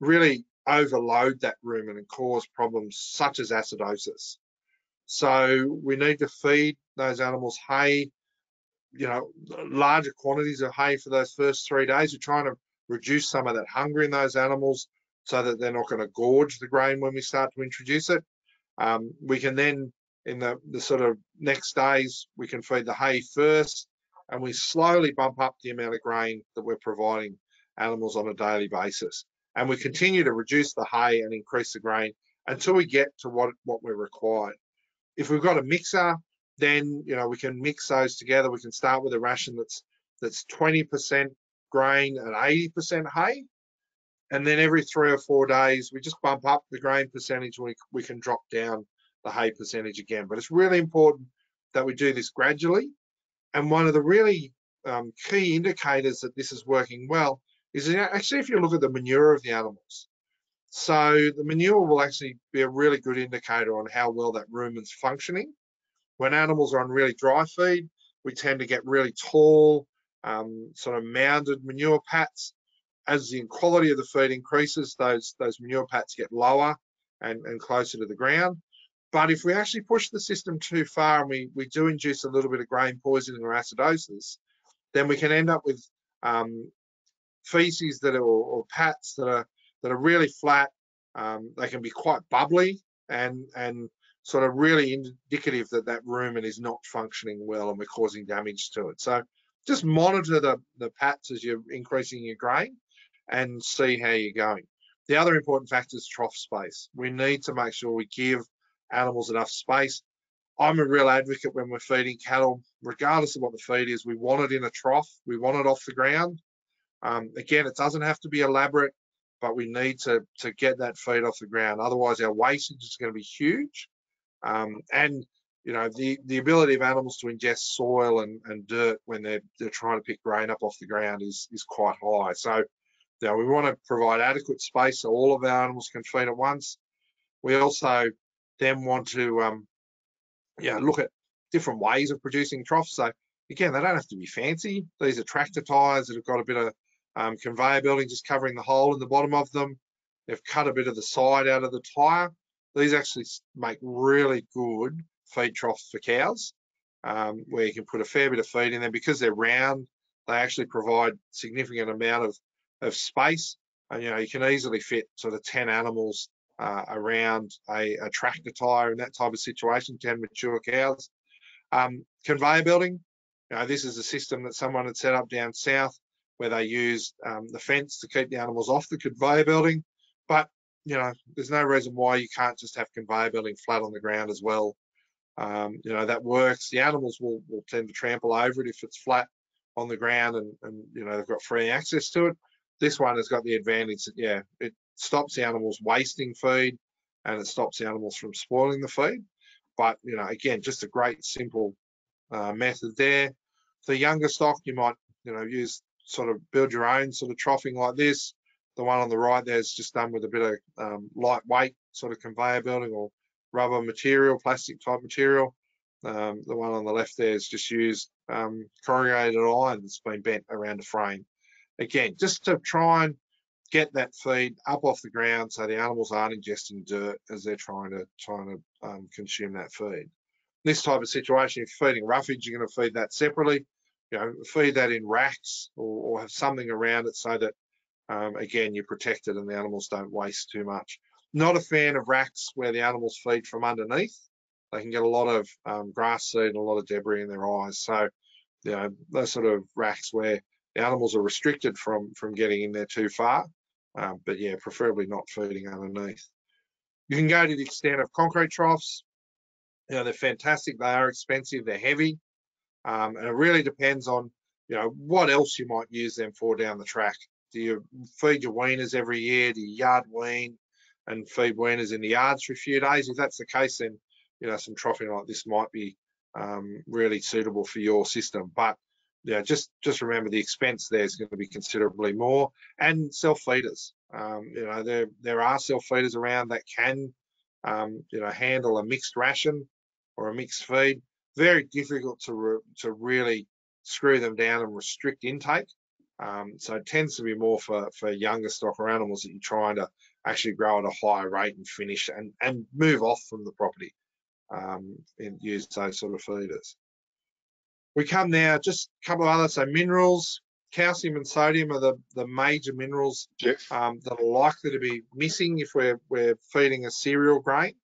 really overload that rumen and cause problems such as acidosis. So we need to feed those animals hay, you know, larger quantities of hay for those first three days. We're trying to reduce some of that hunger in those animals so that they're not going to gorge the grain when we start to introduce it. Um, we can then, in the, the sort of next days, we can feed the hay first and we slowly bump up the amount of grain that we're providing animals on a daily basis. And we continue to reduce the hay and increase the grain until we get to what, what we're required. If we've got a mixer, then you know we can mix those together. We can start with a ration that's that's 20% grain and 80% hay, and then every three or four days we just bump up the grain percentage. We we can drop down the hay percentage again. But it's really important that we do this gradually. And one of the really um, key indicators that this is working well is actually if you look at the manure of the animals. So the manure will actually be a really good indicator on how well that rumen's functioning. When animals are on really dry feed, we tend to get really tall, um, sort of mounded manure pats. As the quality of the feed increases, those, those manure pats get lower and, and closer to the ground. But if we actually push the system too far and we, we do induce a little bit of grain poisoning or acidosis, then we can end up with um, feces that are, or pats that are that are really flat. Um, they can be quite bubbly and and sort of really indicative that that rumen is not functioning well and we're causing damage to it. So just monitor the, the pats as you're increasing your grain and see how you're going. The other important factor is trough space. We need to make sure we give animals enough space. I'm a real advocate when we're feeding cattle, regardless of what the feed is, we want it in a trough, we want it off the ground. Um, again, it doesn't have to be elaborate but we need to to get that feed off the ground. Otherwise, our wastage is going to be huge. Um, and you know the the ability of animals to ingest soil and, and dirt when they're they're trying to pick grain up off the ground is is quite high. So you we want to provide adequate space so all of our animals can feed at once. We also then want to um, yeah look at different ways of producing troughs. So again, they don't have to be fancy. These are tractor tires that have got a bit of um, conveyor belting just covering the hole in the bottom of them. They've cut a bit of the side out of the tyre. These actually make really good feed troughs for cows, um, where you can put a fair bit of feed in there. Because they're round, they actually provide significant amount of, of space. And, you know, you can easily fit sort of 10 animals uh, around a, a, tractor tire in that type of situation, 10 mature cows. Um, conveyor belting, you know, this is a system that someone had set up down south where they use um, the fence to keep the animals off the conveyor belting. But, you know, there's no reason why you can't just have conveyor belting flat on the ground as well. Um, you know, that works. The animals will, will tend to trample over it if it's flat on the ground and, and, you know, they've got free access to it. This one has got the advantage that, yeah, it stops the animals wasting feed and it stops the animals from spoiling the feed. But, you know, again, just a great simple uh, method there. For younger stock, you might, you know, use sort of build your own sort of troughing like this. The one on the right there is just done with a bit of um, lightweight sort of conveyor belting or rubber material, plastic type material. Um, the one on the left there is just used um, corrugated iron that's been bent around the frame. Again, just to try and get that feed up off the ground so the animals aren't ingesting dirt as they're trying to trying to um, consume that feed. This type of situation, if you're feeding roughage, you're going to feed that separately. You know, feed that in racks or, or have something around it so that um, again you're protected and the animals don't waste too much. Not a fan of racks where the animals feed from underneath. They can get a lot of um, grass seed and a lot of debris in their eyes. So, you know, those sort of racks where the animals are restricted from from getting in there too far. Um, but yeah, preferably not feeding underneath. You can go to the extent of concrete troughs. You know, they're fantastic. They are expensive. They're heavy. Um, and it really depends on, you know, what else you might use them for down the track. Do you feed your weaners every year? Do you yard wean and feed weaners in the yards for a few days? If that's the case, then, you know, some troughing like this might be um, really suitable for your system. But yeah, just just remember the expense there is going to be considerably more. And self feeders, um, you know, there there are self feeders around that can, um, you know, handle a mixed ration or a mixed feed. Very difficult to re to really screw them down and restrict intake. Um, so it tends to be more for for younger stock or animals that you're trying to actually grow at a higher rate and finish and and move off from the property um, and use those sort of feeders. We come now, just a couple of others. So minerals, calcium and sodium are the, the major minerals um, that are likely to be missing if we're, we're feeding a cereal grain.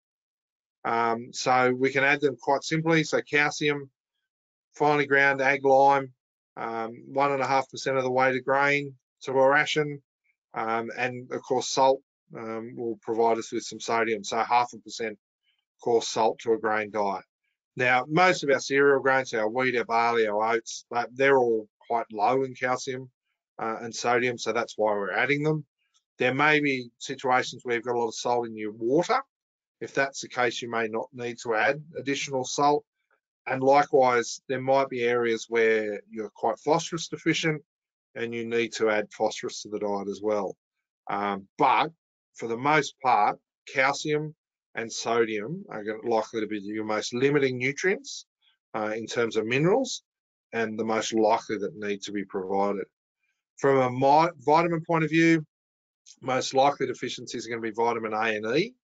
Um, so we can add them quite simply. So calcium, finely ground ag lime, um, one and a half percent of the weight of grain to a ration, um, and of course salt um, will provide us with some sodium. So half a percent coarse salt to a grain diet. Now, most of our cereal grains, our wheat, our barley, our oats, they're all quite low in calcium uh, and sodium, so that's why we're adding them. There may be situations where you've got a lot of salt in your water. If that's the case, you may not need to add additional salt. And likewise, there might be areas where you're quite phosphorus deficient and you need to add phosphorus to the diet as well. Um, but for the most part, calcium and sodium are likely to be your most limiting nutrients uh, in terms of minerals and the most likely that need to be provided. From a vitamin point of view, most likely deficiencies are going to be vitamin A and E.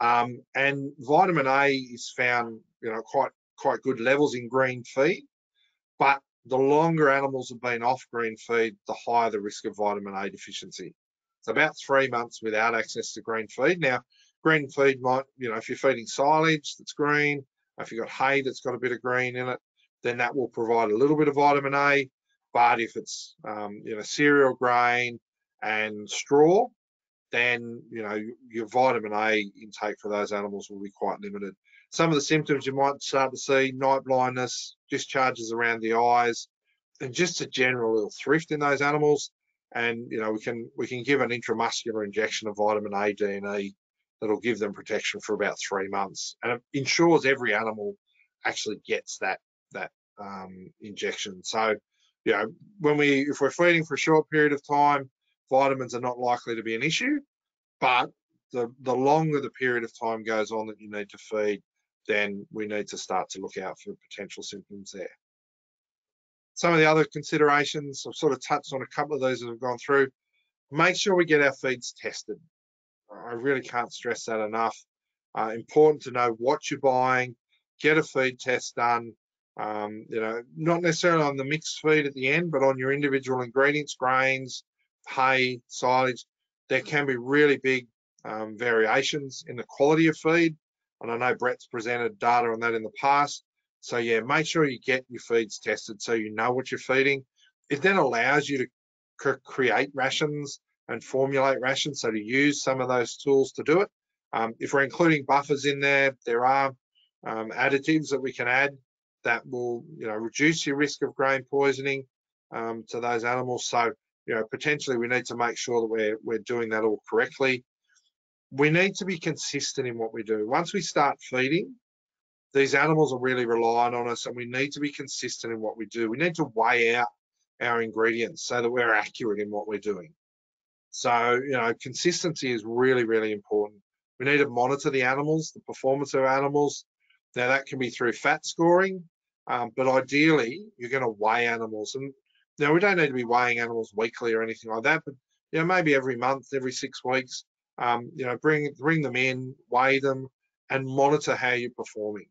Um, and vitamin A is found, you know, quite quite good levels in green feed, but the longer animals have been off green feed, the higher the risk of vitamin A deficiency. It's about three months without access to green feed. Now, green feed might, you know, if you're feeding silage that's green, if you've got hay that's got a bit of green in it, then that will provide a little bit of vitamin A. But if it's, um, you know, cereal grain and straw, then, you know, your vitamin A intake for those animals will be quite limited. Some of the symptoms you might start to see, night blindness, discharges around the eyes, and just a general ill thrift in those animals. And, you know, we can we can give an intramuscular injection of vitamin A, D, and E that'll give them protection for about three months, and it ensures every animal actually gets that that um, injection. So, you know, when we if we're feeding for a short period of time, vitamins are not likely to be an issue, but the the longer the period of time goes on that you need to feed, then we need to start to look out for potential symptoms there. Some of the other considerations, I've sort of touched on a couple of those that have gone through. Make sure we get our feeds tested. I really can't stress that enough. Uh, important to know what you're buying, get a feed test done. Um, you know, not necessarily on the mixed feed at the end, but on your individual ingredients, grains, hay, silage. There can be really big um, variations in the quality of feed. And I know Brett's presented data on that in the past. So yeah, make sure you get your feeds tested so you know what you're feeding. It then allows you to create rations and formulate rations. So to use some of those tools to do it. Um, if we're including buffers in there, there are um, additives that we can add that will, you know, reduce your risk of grain poisoning um, to those animals. So, you know, potentially we need to make sure that we're we're doing that all correctly. We need to be consistent in what we do. Once we start feeding, these animals are really relying on us, and we need to be consistent in what we do. We need to weigh out our ingredients so that we're accurate in what we're doing. So, you know, consistency is really, really important. We need to monitor the animals, the performance of animals. Now, that can be through fat scoring, um, but ideally, you're going to weigh animals. And now we don't need to be weighing animals weekly or anything like that, but you know, maybe every month, every six weeks, um, you know, bring bring them in, weigh them, and monitor how you're performing.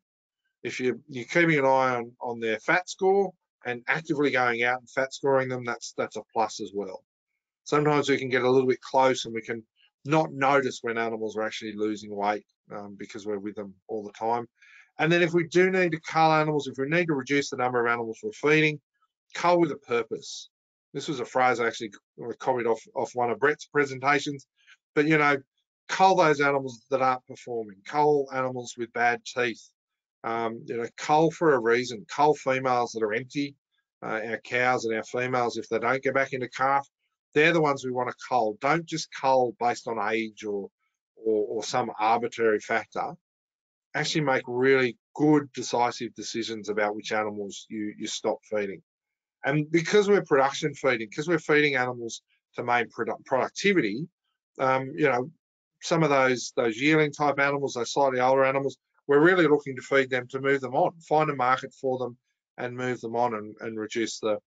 If you you're keeping an eye on on their fat score and actively going out and fat scoring them, that's that's a plus as well sometimes we can get a little bit close and we can not notice when animals are actually losing weight um, because we're with them all the time. And then if we do need to cull animals, if we need to reduce the number of animals we're feeding, cull with a purpose. This was a phrase I actually copied off, off one of Brett's presentations. But, you know, cull those animals that aren't performing, cull animals with bad teeth, um, you know, cull for a reason, cull females that are empty, uh, our cows and our females, if they don't get back into calf, they're the ones we want to cull. Don't just cull based on age or, or, or some arbitrary factor. Actually make really good decisive decisions about which animals you, you stop feeding. And because we're production feeding, because we're feeding animals to main produ productivity, um, you know, some of those those yearling type animals, those slightly older animals, we're really looking to feed them to move them on, find a market for them and move them on and, and reduce the,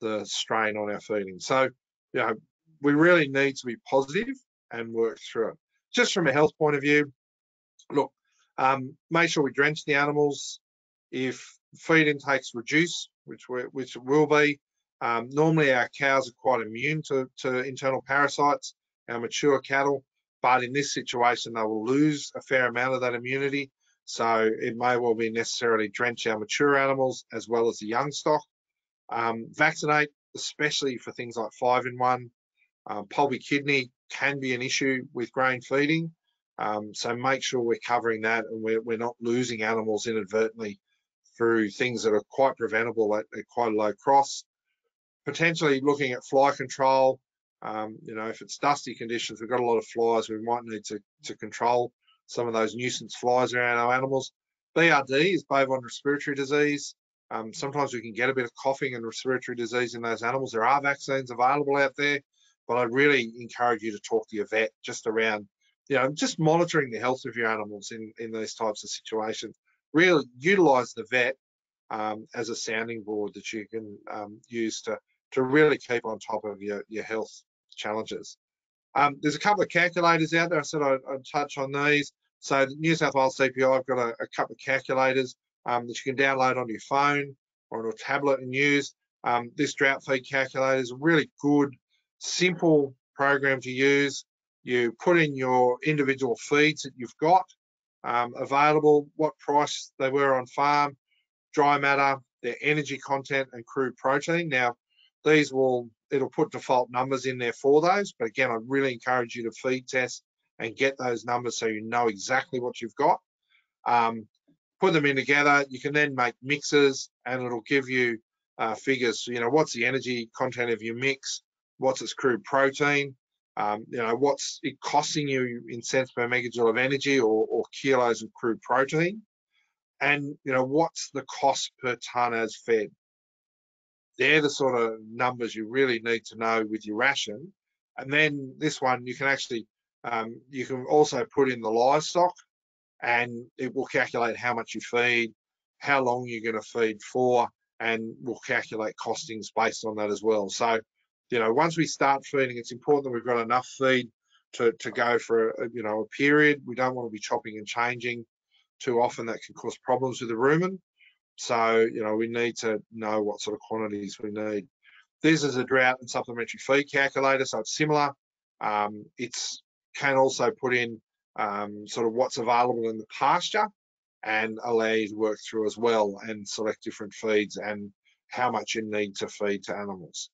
the strain on our feeding. So you know, we really need to be positive and work through it. Just from a health point of view, look, um, make sure we drench the animals. If feed intakes reduce, which we, which will be, um, normally our cows are quite immune to, to internal parasites, our mature cattle, but in this situation they will lose a fair amount of that immunity. So it may well be necessarily drench our mature animals as well as the young stock. Um, vaccinate especially for things like five in one. Um, pulpy kidney can be an issue with grain feeding. Um, so make sure we're covering that and we're, we're not losing animals inadvertently through things that are quite preventable at, at quite a low cross. Potentially looking at fly control. Um, you know, if it's dusty conditions, we've got a lot of flies, we might need to, to control some of those nuisance flies around our animals. BRD is bovine respiratory disease. Um, sometimes we can get a bit of coughing and respiratory disease in those animals. There are vaccines available out there, but I'd really encourage you to talk to your vet just around, you know, just monitoring the health of your animals in, in these types of situations. Really utilize the vet um, as a sounding board that you can um, use to, to really keep on top of your, your health challenges. Um, there's a couple of calculators out there. I said I'd, I'd touch on these. So the New South Wales DPI, I've got a, a couple of calculators um, that you can download on your phone or on a tablet and use. Um, this drought feed calculator is a really good, simple program to use. You put in your individual feeds that you've got um, available, what price they were on farm, dry matter, their energy content and crude protein. Now, these will, it'll put default numbers in there for those, but again, I really encourage you to feed test and get those numbers so you know exactly what you've got. Um, put them in together. You can then make mixes and it'll give you uh, figures. You know, what's the energy content of your mix? What's its crude protein? Um, you know, what's it costing you in cents per megajoule of energy or, or kilos of crude protein? And, you know, what's the cost per ton as fed? They're the sort of numbers you really need to know with your ration. And then this one, you can actually, um, you can also put in the livestock and it will calculate how much you feed, how long you're going to feed for, and will calculate costings based on that as well. So, you know, once we start feeding, it's important that we've got enough feed to, to go for, a, you know, a period. We don't want to be chopping and changing too often that can cause problems with the rumen. So, you know, we need to know what sort of quantities we need. This is a drought and supplementary feed calculator, so it's similar. Um, it's can also put in um, sort of what's available in the pasture and allow you to work through as well and select different feeds and how much you need to feed to animals.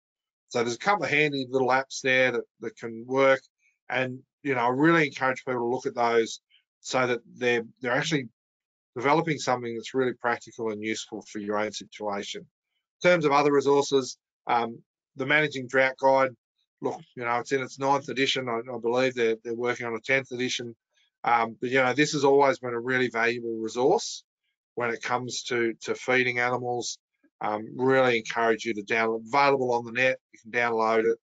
So there's a couple of handy little apps there that, that can work. And, you know, I really encourage people to look at those so that they're, they're actually developing something that's really practical and useful for your own situation. In terms of other resources, um, the Managing Drought Guide, look, you know, it's in its ninth edition. I, I believe they're, they're working on a 10th edition. Um, but, you know, this has always been a really valuable resource when it comes to, to feeding animals. Um, really encourage you to download, available on the net, you can download it,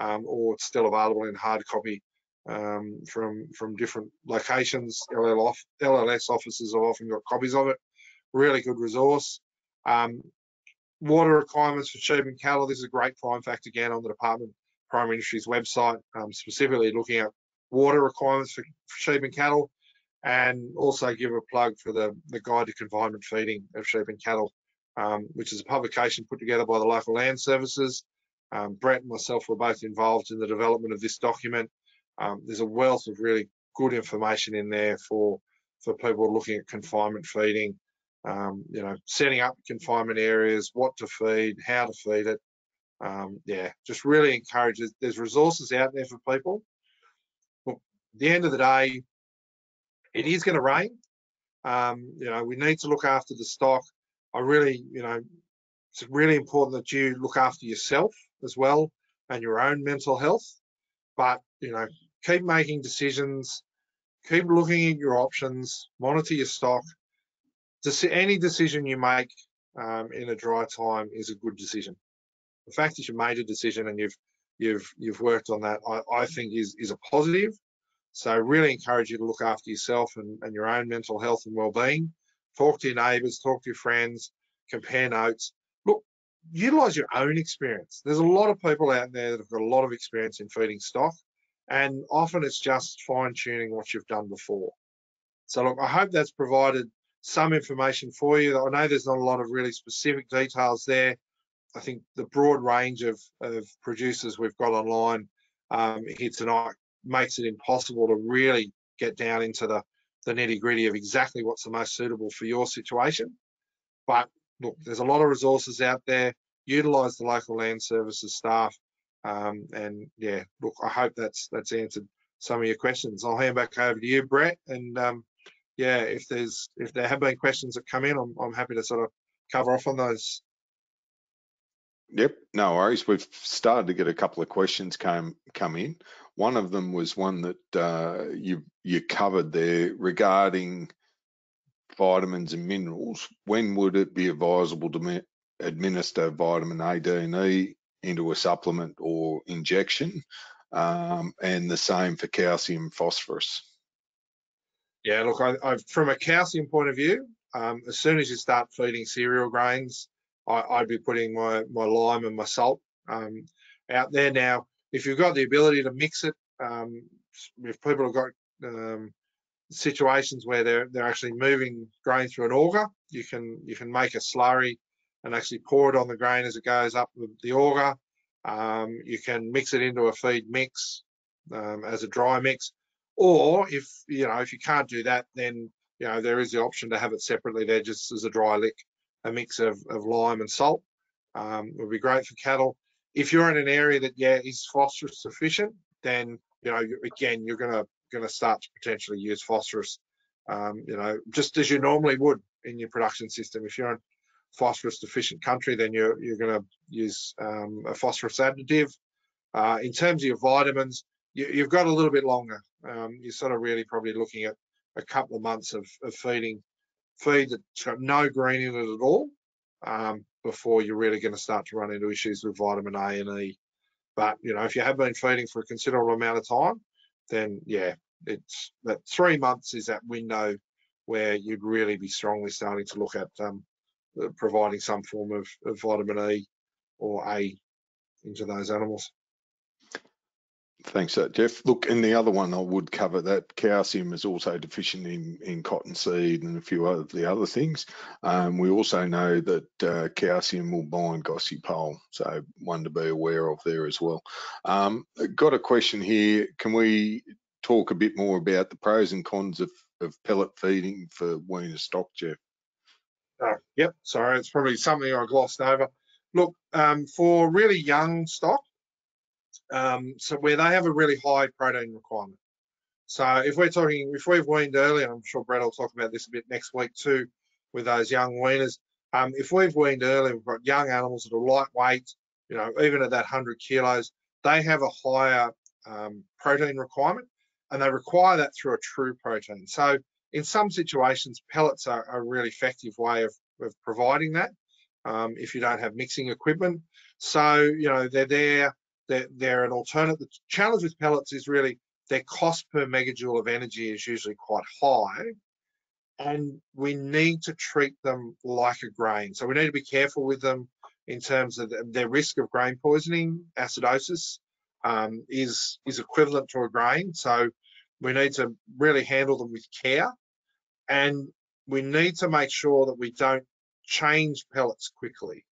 um, or it's still available in hard copy um, from from different locations. LLS offices have often got copies of it. Really good resource. Um, water requirements for sheep and cattle. This is a great Primefact again on the Department of Primary Industries website, um, specifically looking at water requirements for, for, sheep and cattle, and also give a plug for the, the Guide to Confinement Feeding of Sheep and Cattle, um, which is a publication put together by the local land services. Um, Brett and myself were both involved in the development of this document. Um, there's a wealth of really good information in there for for people looking at confinement feeding, um, you know, setting up confinement areas, what to feed, how to feed it. Um, yeah, just really encourages. There's resources out there for people. Well, at the end of the day, it is going to rain. Um, you know, we need to look after the stock. I really, you know, it's really important that you look after yourself as well and your own mental health. But you know, keep making decisions, keep looking at your options, monitor your stock. Any decision you make um, in a dry time is a good decision. The fact that you made a decision and you've you've you've worked on that, I, I think is is a positive. So really encourage you to look after yourself and, and your own mental health and well-being. Talk to your neighbours, talk to your friends, compare notes. Look, utilize your own experience. There's a lot of people out there that have got a lot of experience in feeding stock, and often it's just fine tuning what you've done before. So look, I hope that's provided some information for you. I know there's not a lot of really specific details there. I think the broad range of, of producers we've got online um, here tonight makes it impossible to really get down into the, the nitty gritty of exactly what's the most suitable for your situation. But look, there's a lot of resources out there. Utilize the local land services staff. Um, and yeah, look, I hope that's that's answered some of your questions. I'll hand back over to you, Brett. And um, yeah, if there's if there have been questions that come in, I'm, I'm happy to sort of cover off on those. Yep, no worries. We've started to get a couple of questions come come in. One of them was one that uh, you you covered there regarding vitamins and minerals. When would it be advisable to administer vitamin A, D, and E into a supplement or injection? Um, and the same for calcium, phosphorus. Yeah, look, I, I, from a calcium point of view, um, as soon as you start feeding cereal grains, I, would be putting my, my lime and my salt um, out there. Now, if you've got the ability to mix it, um, if people have got um, situations where they're they're actually moving grain through an auger, you can you can make a slurry and actually pour it on the grain as it goes up the, auger. Um, you can mix it into a feed mix um, as a dry mix, or if you know if you can't do that, then you know there is the option to have it separately there just as a dry lick, a mix of, of lime and salt. Um, would be great for cattle. If you're in an area that yeah is phosphorus sufficient, then you know again you're gonna gonna start to potentially use phosphorus. Um, you know just as you normally would in your production system. If you're in phosphorus deficient country, then you're you're gonna use um, a phosphorus additive. Uh, in terms of your vitamins, you, have got a little bit longer. Um, you're sort of really probably looking at a couple of months of, of feeding feed that's got no green in it at all um, before you're really going to start to run into issues with vitamin A and E. But you know, if you have been feeding for a considerable amount of time, then yeah, it's that three months is that window where you'd really be strongly starting to look at um, providing some form of, of vitamin E or A into those animals. Thanks, that, Jeff. Look, and the other one I would cover that calcium is also deficient in, in cottonseed and a few of the other things. Um, we also know that uh, calcium will bind gossypol, so one to be aware of there as well. Um, got a question here. Can we talk a bit more about the pros and cons of, of pellet feeding for weaner stock, Jeff? Uh, yep, sorry, it's probably something I glossed over. Look, um, for really young stock, um, so where they have a really high protein requirement. So if we're talking, if we've weaned early, and I'm sure Brett will talk about this a bit next week too, with those young weaners. Um, if we've weaned early, we've got young animals that are lightweight, you know, even at that 100 kilos, they have a higher um, protein requirement, and they require that through a true protein. So in some situations, pellets are, a really effective way of, of providing that um, if you don't have mixing equipment. So, you know, they're there they're, they're an alternate. The challenge with pellets is really their cost per megajoule of energy is usually quite high and we need to treat them like a grain. So we need to be careful with them in terms of their risk of grain poisoning. Acidosis um, is, is equivalent to a grain. So we need to really handle them with care. And we need to make sure that we don't change pellets quickly.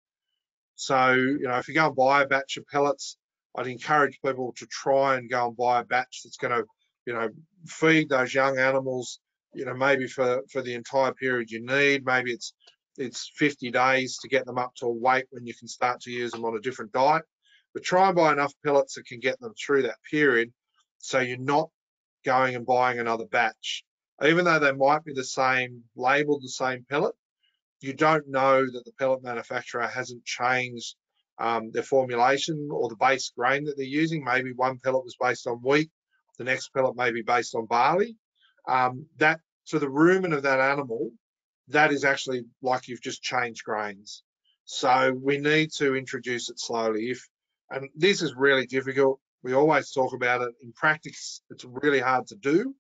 So, you know, if you go and buy a batch of pellets, I'd encourage people to try and go and buy a batch that's going to, you know, feed those young animals, you know, maybe for for the entire period you need. Maybe it's it's 50 days to get them up to a weight when you can start to use them on a different diet. But try and buy enough pellets that can get them through that period, so you're not going and buying another batch. Even though they might be the same, labeled the same pellet, you don't know that the pellet manufacturer hasn't changed um, their formulation or the base grain that they're using. Maybe one pellet was based on wheat, the next pellet may be based on barley. Um, that to the rumen of that animal, that is actually like you've just changed grains. So we need to introduce it slowly. If and this is really difficult. We always talk about it. In practice, it's really hard to do.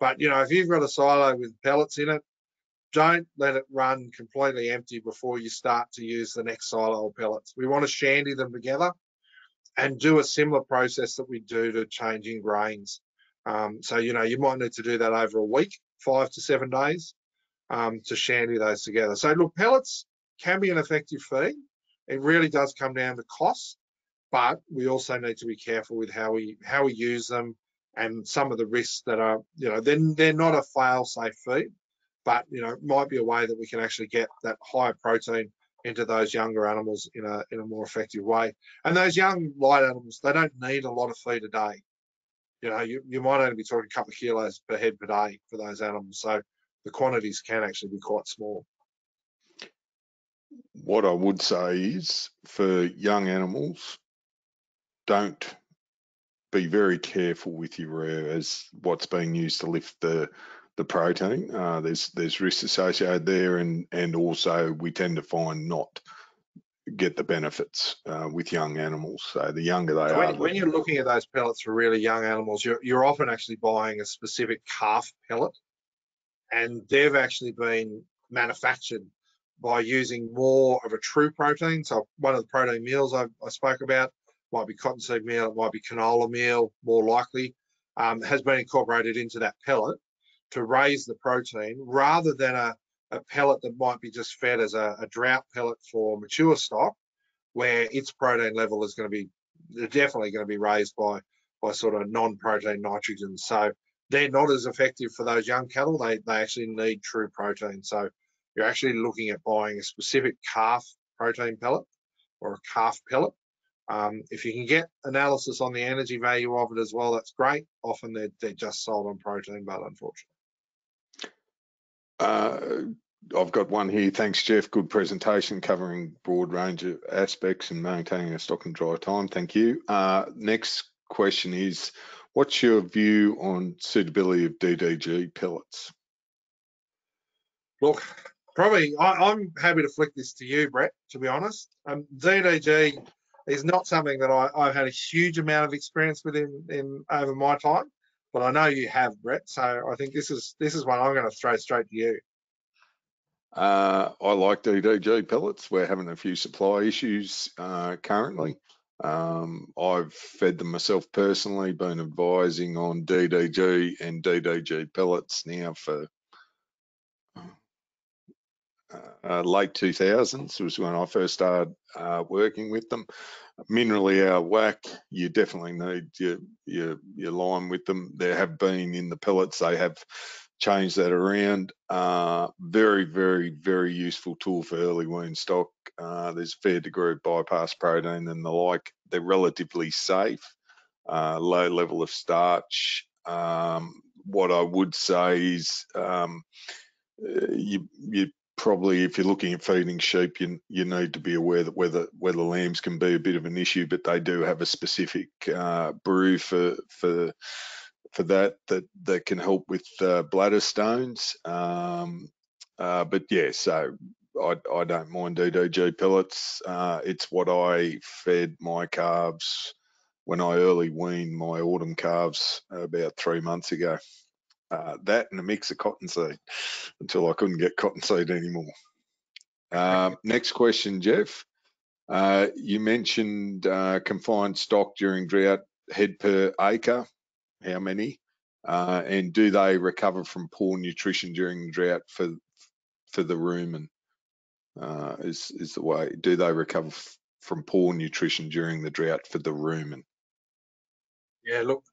But you know, if you've got a silo with pellets in it, don't let it run completely empty before you start to use the next silo of pellets. We want to shandy them together and do a similar process that we do to changing grains. Um, so, you know, you might need to do that over a week, five to seven days um, to shandy those together. So look, pellets can be an effective feed. It really does come down to cost, but we also need to be careful with how we how we use them and some of the risks that are, you know, they're, they're not a fail-safe feed but you know, it might be a way that we can actually get that higher protein into those younger animals in a in a more effective way. And those young light animals, they don't need a lot of feed a day. You know, you, you might only be talking a couple of kilos per head per day for those animals. So the quantities can actually be quite small. What I would say is for young animals, don't be very careful with your urea as what's being used to lift the the protein. Uh, there's there's risks associated there, and and also we tend to find not get the benefits uh, with young animals. So the younger they so are, when, when, you're looking at those pellets for really young animals, you're you're often actually buying a specific calf pellet, and they've actually been manufactured by using more of a true protein. So one of the protein meals I, I spoke about might be cottonseed meal, it might be canola meal, more likely, um, has been incorporated into that pellet to raise the protein rather than a, a pellet that might be just fed as a, a drought pellet for mature stock, where its protein level is going to be definitely going to be raised by by sort of non-protein nitrogen. So they're not as effective for those young cattle. They they actually need true protein. So you're actually looking at buying a specific calf protein pellet or a calf pellet. Um, if you can get analysis on the energy value of it as well, that's great. Often they're, they're just sold on protein, but unfortunately. Uh, I've got one here. Thanks, Jeff. Good presentation covering broad range of aspects and maintaining a stock and dry time. Thank you. Uh, next question is, what's your view on suitability of DDG pellets? Look, probably I, am happy to flick this to you, Brett, to be honest. Um, DDG is not something that I, have had a huge amount of experience with in, in over my time but I know you have, Brett. So I think this is this is one I'm going to throw straight to you. Uh, I like DDG pellets. We're having a few supply issues uh, currently. Um, I've fed them myself personally, been advising on DDG and DDG pellets now for uh, late 2000s was when I first started uh, working with them. Minerally out whack, you definitely need your, your, your lime with them. There have been in the pellets, they have changed that around. Uh, very, very, very useful tool for early wean stock. Uh, there's a fair degree of bypass protein and the like. They're relatively safe, uh, low level of starch. Um, what I would say is um, uh, you, you probably if you're looking at feeding sheep you you need to be aware that whether wether lambs can be a bit of an issue but they do have a specific uh, brew for for for that that that can help with uh, bladder stones. Um, uh, but yeah so I, I don't mind DDG pellets. Uh, it's what I fed my calves when I early weaned my autumn calves about three months ago uh, that and a mix of cottonseed until I couldn't get cotton cottonseed anymore. Uh, next question, Jeff. Uh, you mentioned uh, confined stock during drought, head per acre. How many? Uh, and do they recover from poor nutrition during drought for for the rumen? Uh, is is the way? Do they recover from poor nutrition during the drought for the rumen? Yeah, look,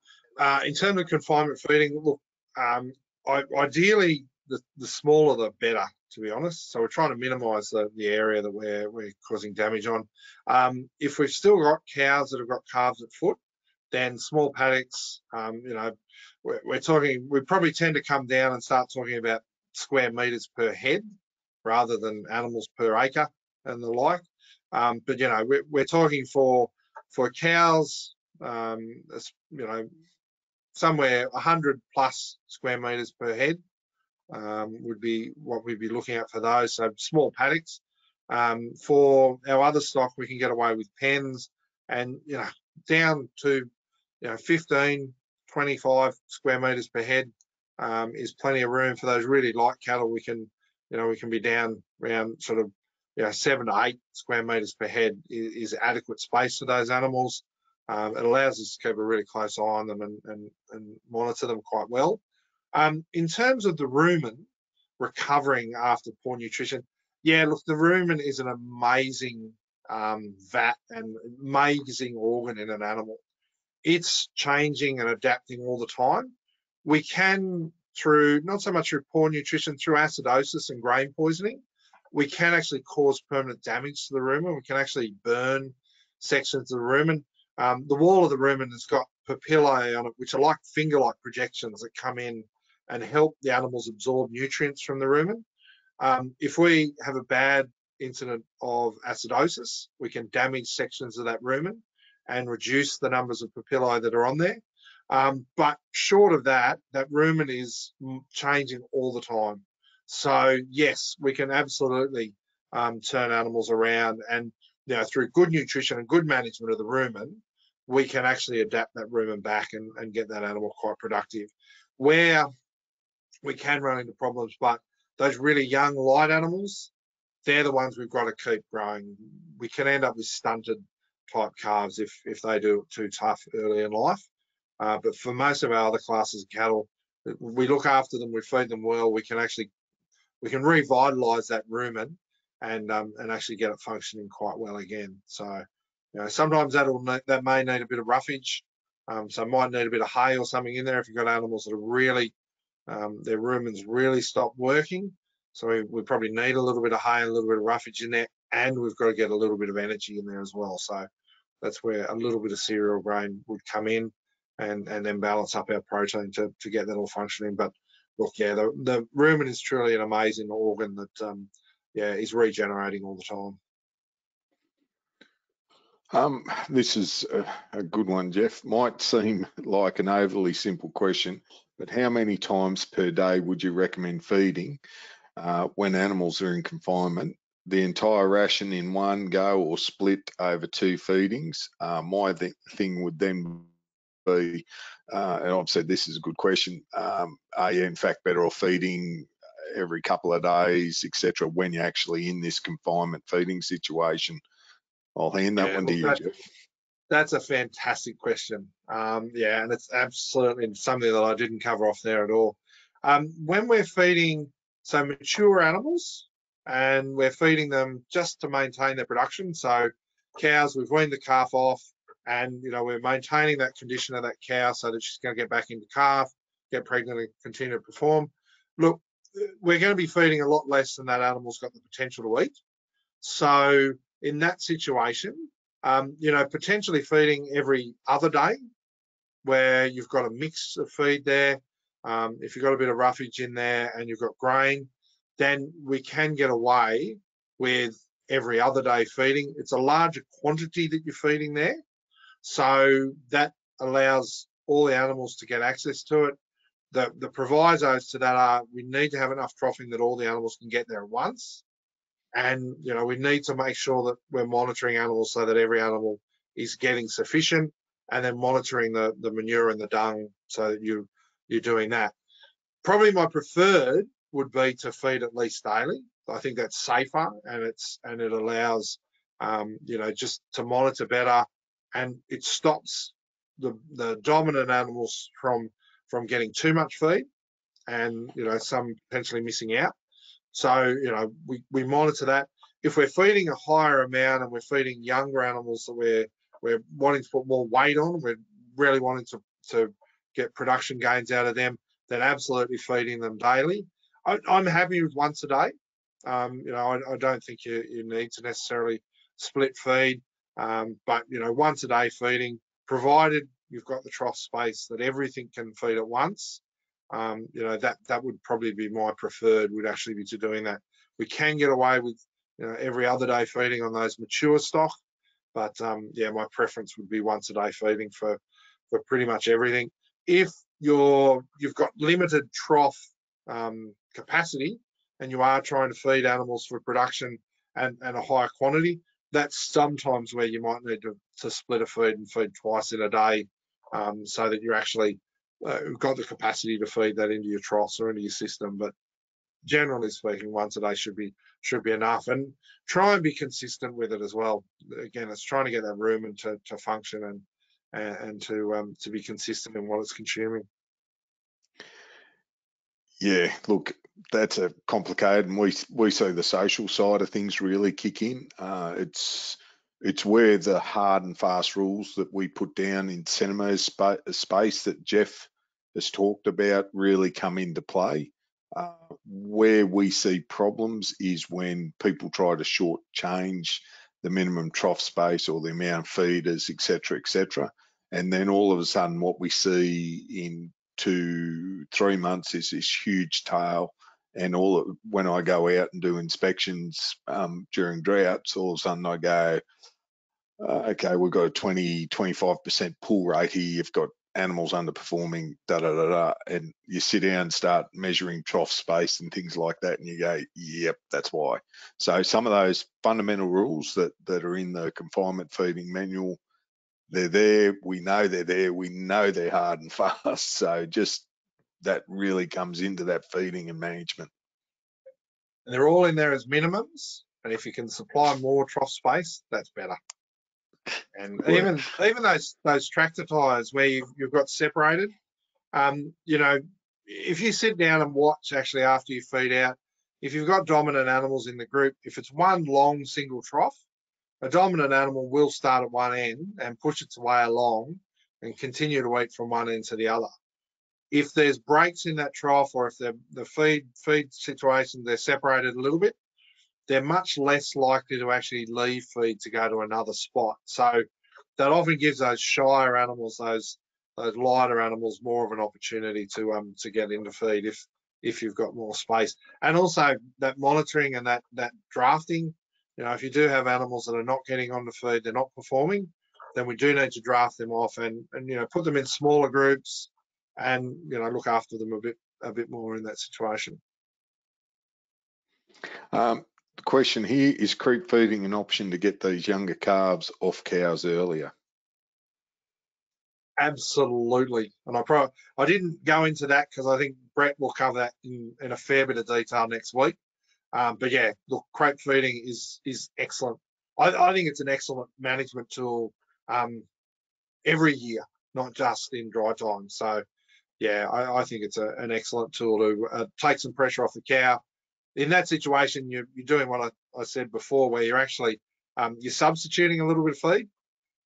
in terms of confinement feeding, look, um, I, ideally, the, the smaller the better, to be honest. So we're trying to minimise the, the area that we're, we're causing damage on. Um, if we've still got cows that have got calves at foot, then small paddocks, um, you know, we're, we're, talking, we probably tend to come down and start talking about square metres per head rather than animals per acre and the like. Um, but, you know, we're, we're, talking for for cows, um, you know, somewhere 100 plus square meters per head um, would be what we'd be looking at for those. So small paddocks. Um, for our other stock, we can get away with pens and, you know, down to, you know, 15, 25 square meters per head um, is plenty of room for those really light cattle. We can, you know, we can be down around sort of, you know, seven to eight square meters per head is, is adequate space for those animals. Um, it allows us to keep a really close eye on them and, and, and monitor them quite well. Um, in terms of the rumen recovering after poor nutrition, yeah, look, the rumen is an amazing um, vat and amazing organ in an animal. It's changing and adapting all the time. We can, through not so much through poor nutrition, through acidosis and grain poisoning, we can actually cause permanent damage to the rumen. We can actually burn sections of the rumen. Um, the wall of the rumen has got papillae on it, which are like finger-like projections that come in and help the animals absorb nutrients from the rumen. Um, if we have a bad incident of acidosis, we can damage sections of that rumen and reduce the numbers of papillae that are on there. Um, but short of that, that rumen is changing all the time. So yes, we can absolutely um, turn animals around and you know, through good nutrition and good management of the rumen, we can actually adapt that rumen back and, and get that animal quite productive. Where we can run into problems, but those really young light animals, they're the ones we've got to keep growing. We can end up with stunted type calves if, if they do it too tough early in life. Uh, but for most of our other classes of cattle, we look after them, we feed them well, we can actually we can revitalize that rumen and um, and actually get it functioning quite well again. So, you know, sometimes that'll that may need a bit of roughage. Um, so might need a bit of hay or something in there if you've got animals that are really um, their rumens really stop working. So we, we, probably need a little bit of hay, and a little bit of roughage in there, and we've got to get a little bit of energy in there as well. So that's where a little bit of cereal grain would come in and and then balance up our protein to to get that all functioning. But look, yeah, the, the rumen is truly an amazing organ that um, yeah, he's regenerating all the time. Um, this is a, a, good one, Jeff. Might seem like an overly simple question, but how many times per day would you recommend feeding uh, when animals are in confinement? The entire ration in one go or split over two feedings? Uh, my th thing would then be, uh, and I've said this is a good question, um, are you in fact better off feeding every couple of days, etc. When you're actually in this confinement feeding situation, I'll hand that yeah, one to you, Jeff. that's a fantastic question. Um, yeah, and it's absolutely something that I didn't cover off there at all. Um, when we're feeding so mature animals, and we're feeding them just to maintain their production. So cows, we've weaned the calf off, and you know we're maintaining that condition of that cow so that she's going to get back into calf, get pregnant, and continue to perform. Look, we're going to be feeding a lot less than that animal's got the potential to eat. So in that situation, um, you know, potentially feeding every other day, where you've got a mix of feed there. Um, if you've got a bit of roughage in there and you've got grain, then we can get away with every other day feeding. It's a larger quantity that you're feeding there. So that allows all the animals to get access to it. The, the provisos to that are we need to have enough troughing that all the animals can get there at once. And, you know, we need to make sure that we're monitoring animals so that every animal is getting sufficient and then monitoring the, the manure and the dung so that you, you're doing that. Probably my preferred would be to feed at least daily. I think that's safer and it's and it allows um, you know just to monitor better and it stops the the dominant animals from from getting too much feed and you know some potentially missing out. So you know we we monitor that. If we're feeding a higher amount and we're feeding younger animals that we're we're wanting to put more weight on, we're really wanting to to get production gains out of them, then absolutely feeding them daily. I, am happy with once a day. Um, you know, I, I, don't think you, you need to necessarily split feed, um, but you know, once a day feeding, provided you've got the trough space that everything can feed at once. Um, you know, that that would probably be my preferred. Would actually be to doing that. We can get away with you know every other day feeding on those mature stock, but um, yeah, my preference would be once a day feeding for for pretty much everything. If you're you've got limited trough um, capacity and you are trying to feed animals for production and, and a higher quantity, that's sometimes where you might need to, to split a feed and feed twice in a day um, so that you're actually uh, got the capacity to feed that into your troughs or into your system. But generally speaking, once a day should be should be enough. And try and be consistent with it as well. Again, it's trying to get that rumen to, to function and and, to um, to be consistent in what it's consuming. Yeah, look, that's a complicated, and we we see the social side of things really kick in. Uh, it's it's where the hard and fast rules that we put down in spa space that Jeff has talked about really come into play. Uh, where we see problems is when people try to short change the minimum trough space or the amount of feeders, etc., etc. And then all of a sudden, what we see in two, three months is this huge tail. And all when I go out and do inspections um, during droughts, all of a sudden I go, uh, okay, we've got a 20, 25% pull rate here. You've got animals underperforming, da da da da. And you sit down and start measuring trough space and things like that, and you go, yep, that's why. So some of those fundamental rules that that are in the confinement feeding manual they're there. We know they're there. We know they're hard and <laughs> fast. So just that really comes into that feeding and management. And they're all in there as minimums. And if you can supply more trough space, that's better. And even even those those tractor tires where you've, you've got separated, um, you know, if you sit down and watch actually after you feed out, if you've got dominant animals in the group, if it's one long single trough, a dominant animal will start at one end and push its way along and continue to eat from one end to the other. If there's breaks in that trough or if the feed feed situation they're separated a little bit, they're much less likely to actually leave feed to go to another spot. So that often gives those shyer animals, those those lighter animals, more of an opportunity to um to get into feed if if you've got more space. And also that monitoring and that that drafting you know, if you do have animals that are not getting on the feed, they're not performing, then we do need to draft them off and, and you know, put them in smaller groups and, you know, look after them a bit a bit more in that situation. Um, the question here is creep feeding an option to get these younger calves off cows earlier? Absolutely, and I probably I didn't go into that because I think Brett will cover that in, in a fair bit of detail next week. Um, but yeah, look, creep feeding is is excellent. I, I, think it's an excellent management tool. Um, every year, not just in dry time. So, yeah, I, I think it's a, an excellent tool to uh, take some pressure off the cow. In that situation, you're, you're doing what I, I, said before, where you're actually um, you're substituting a little bit of feed.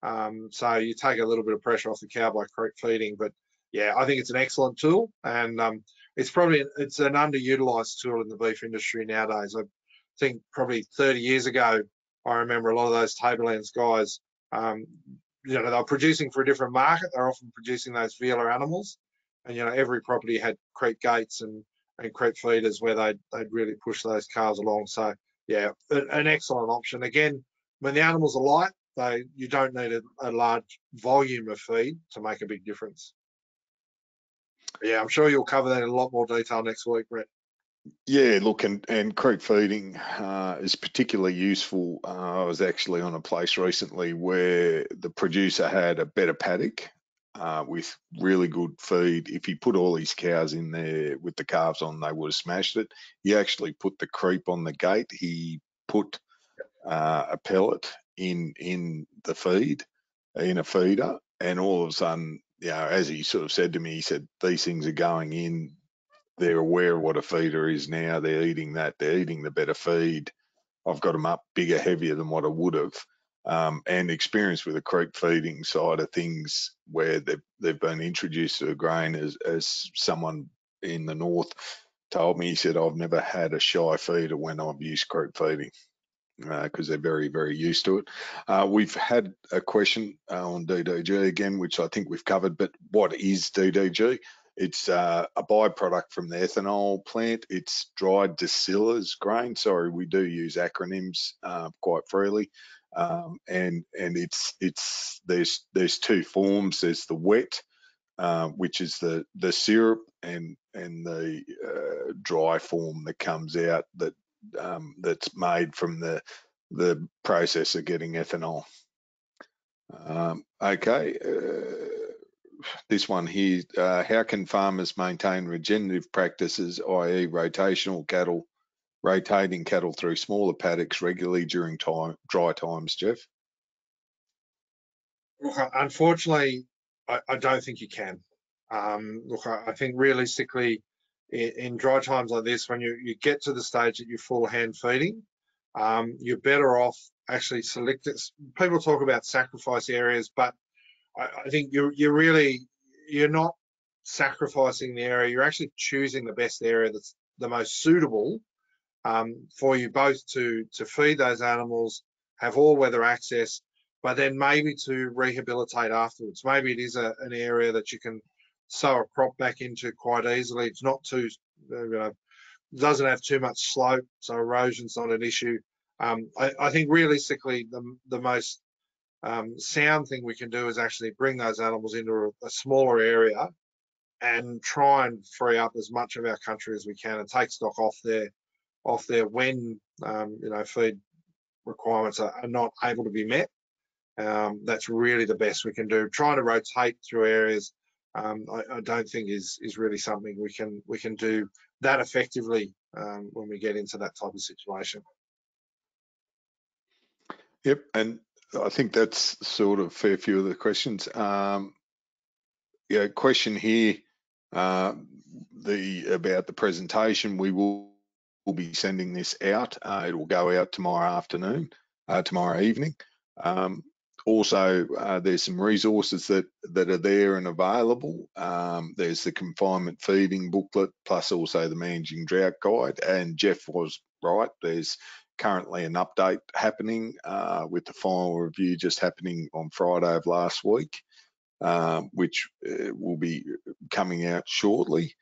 Um, so you take a little bit of pressure off the cow by correct feeding. But yeah, I think it's an excellent tool, and um, it's probably it's an underutilized tool in the beef industry nowadays. I think probably 30 years ago, I remember a lot of those tablelands guys, um, you know, they're producing for a different market. They're often producing those vealer animals, and you know, every property had creep gates and and creep feeders where they'd they'd really push those cars along. So yeah, an excellent option. Again, when the animals are light, they you don't need a, a large volume of feed to make a big difference. Yeah, I'm sure you'll cover that in a lot more detail next week, Brett. Yeah, look, and, and creep feeding uh, is particularly useful. Uh, I was actually on a place recently where the producer had a better paddock uh, with really good feed. If he put all his cows in there with the calves on, they would have smashed it. He actually put the creep on the gate. He put uh, a pellet in in the feed, in a feeder, and all of a sudden, you know, as he sort of said to me, he said these things are going in they're aware of what a feeder is now. They're eating that. They're eating the better feed. I've got them up bigger, heavier than what I would have. Um, and experience with the creep feeding side of things where they've, they've been introduced to a grain as, as someone in the north told me, he said, I've never had a shy feeder when I've used creep feeding because uh, they're very, very used to it. Uh, we've had a question uh, on DDG again, which I think we've covered, but what is DDG? It's uh, a byproduct from the ethanol plant. It's dried distillers grain. Sorry, we do use acronyms uh, quite freely. Um, and and it's it's there's there's two forms. There's the wet, uh, which is the the syrup, and and the uh, dry form that comes out that um, that's made from the the process of getting ethanol. Um, okay. Uh, this one here, uh, how can farmers maintain regenerative practices, i.e. rotational cattle, rotating cattle through smaller paddocks regularly during time, dry times, Jeff? Look, unfortunately, I, I don't think you can. Um, look, I, I, think realistically, in, in, dry times like this, when you, you get to the stage that you're full hand feeding, um, you're better off actually selecting. People talk about sacrifice areas, but I, I think you're you're really you're not sacrificing the area. You're actually choosing the best area that's the most suitable um, for you both to to feed those animals, have all weather access, but then maybe to rehabilitate afterwards. Maybe it is a, an area that you can sow a crop back into quite easily. It's not too, you know, doesn't have too much slope, so erosion's not an issue. Um, I, I, think realistically, the, the most um, sound thing we can do is actually bring those animals into a, a, smaller area and try and free up as much of our country as we can and take stock off there off there when um, you know feed requirements are, are, not able to be met um, that's really the best we can do trying to rotate through areas um, I, I, don't think is is really something we can we can do that effectively um, when we get into that type of situation Yep, and I think that's sort of a fair few of the questions. Um, yeah, question here, uh, the about the presentation. We will will be sending this out. Uh, it will go out tomorrow afternoon, uh, tomorrow evening. Um, also, uh, there's some resources that that are there and available. Um, there's the confinement feeding booklet, plus also the managing drought guide. And Jeff was right. There's currently an update happening uh, with the final review just happening on Friday of last week, um, which uh, will be coming out shortly.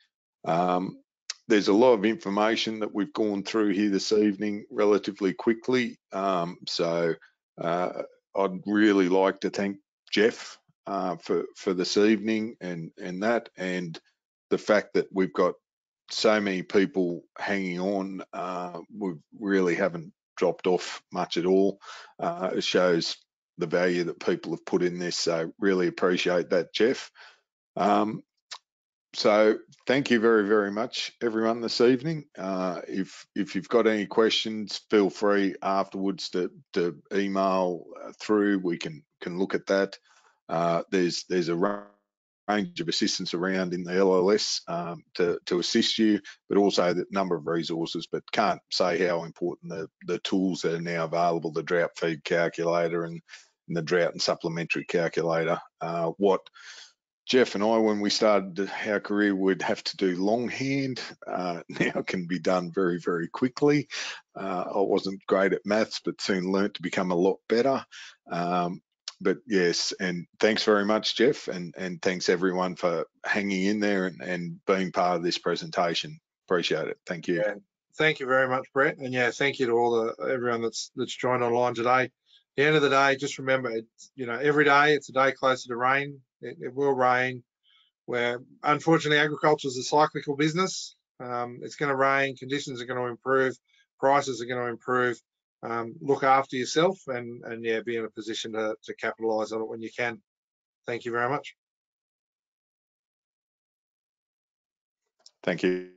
Um, there's a lot of information that we've gone through here this evening relatively quickly. Um, so uh, I'd really like to thank Jeff uh, for for this evening and and that and the fact that we've got so many people hanging on. Uh, we really haven't dropped off much at all. Uh, it shows the value that people have put in this. So really appreciate that, Jeff. Um, so thank you very, very much, everyone, this evening. Uh, if if you've got any questions, feel free afterwards to, to email uh, through. We can can look at that. Uh, there's there's a range of assistance around in the LLS um, to to assist you, but also the number of resources. But can't say how important the the tools that are now available, the drought feed calculator and, and the drought and supplementary calculator. Uh, what Jeff and I, when we started our career, would have to do longhand. Uh, <laughs> now can be done very, very quickly. Uh, I wasn't great at maths, but soon learnt to become a lot better. Um, but yes, and thanks very much, Jeff, and and thanks everyone for hanging in there and, and being part of this presentation. Appreciate it. Thank you. Yeah. Thank you very much, Brett. And yeah, thank you to all the everyone that's that's joined online today. The end of the day, just remember, it's, you know, every day it's a day closer to rain. It, it will rain. Where unfortunately, agriculture is a cyclical business. Um, it's going to rain. Conditions are going to improve. Prices are going to improve. Um, look after yourself and and yeah, be in a position to to capitalise on it when you can. Thank you very much. Thank you.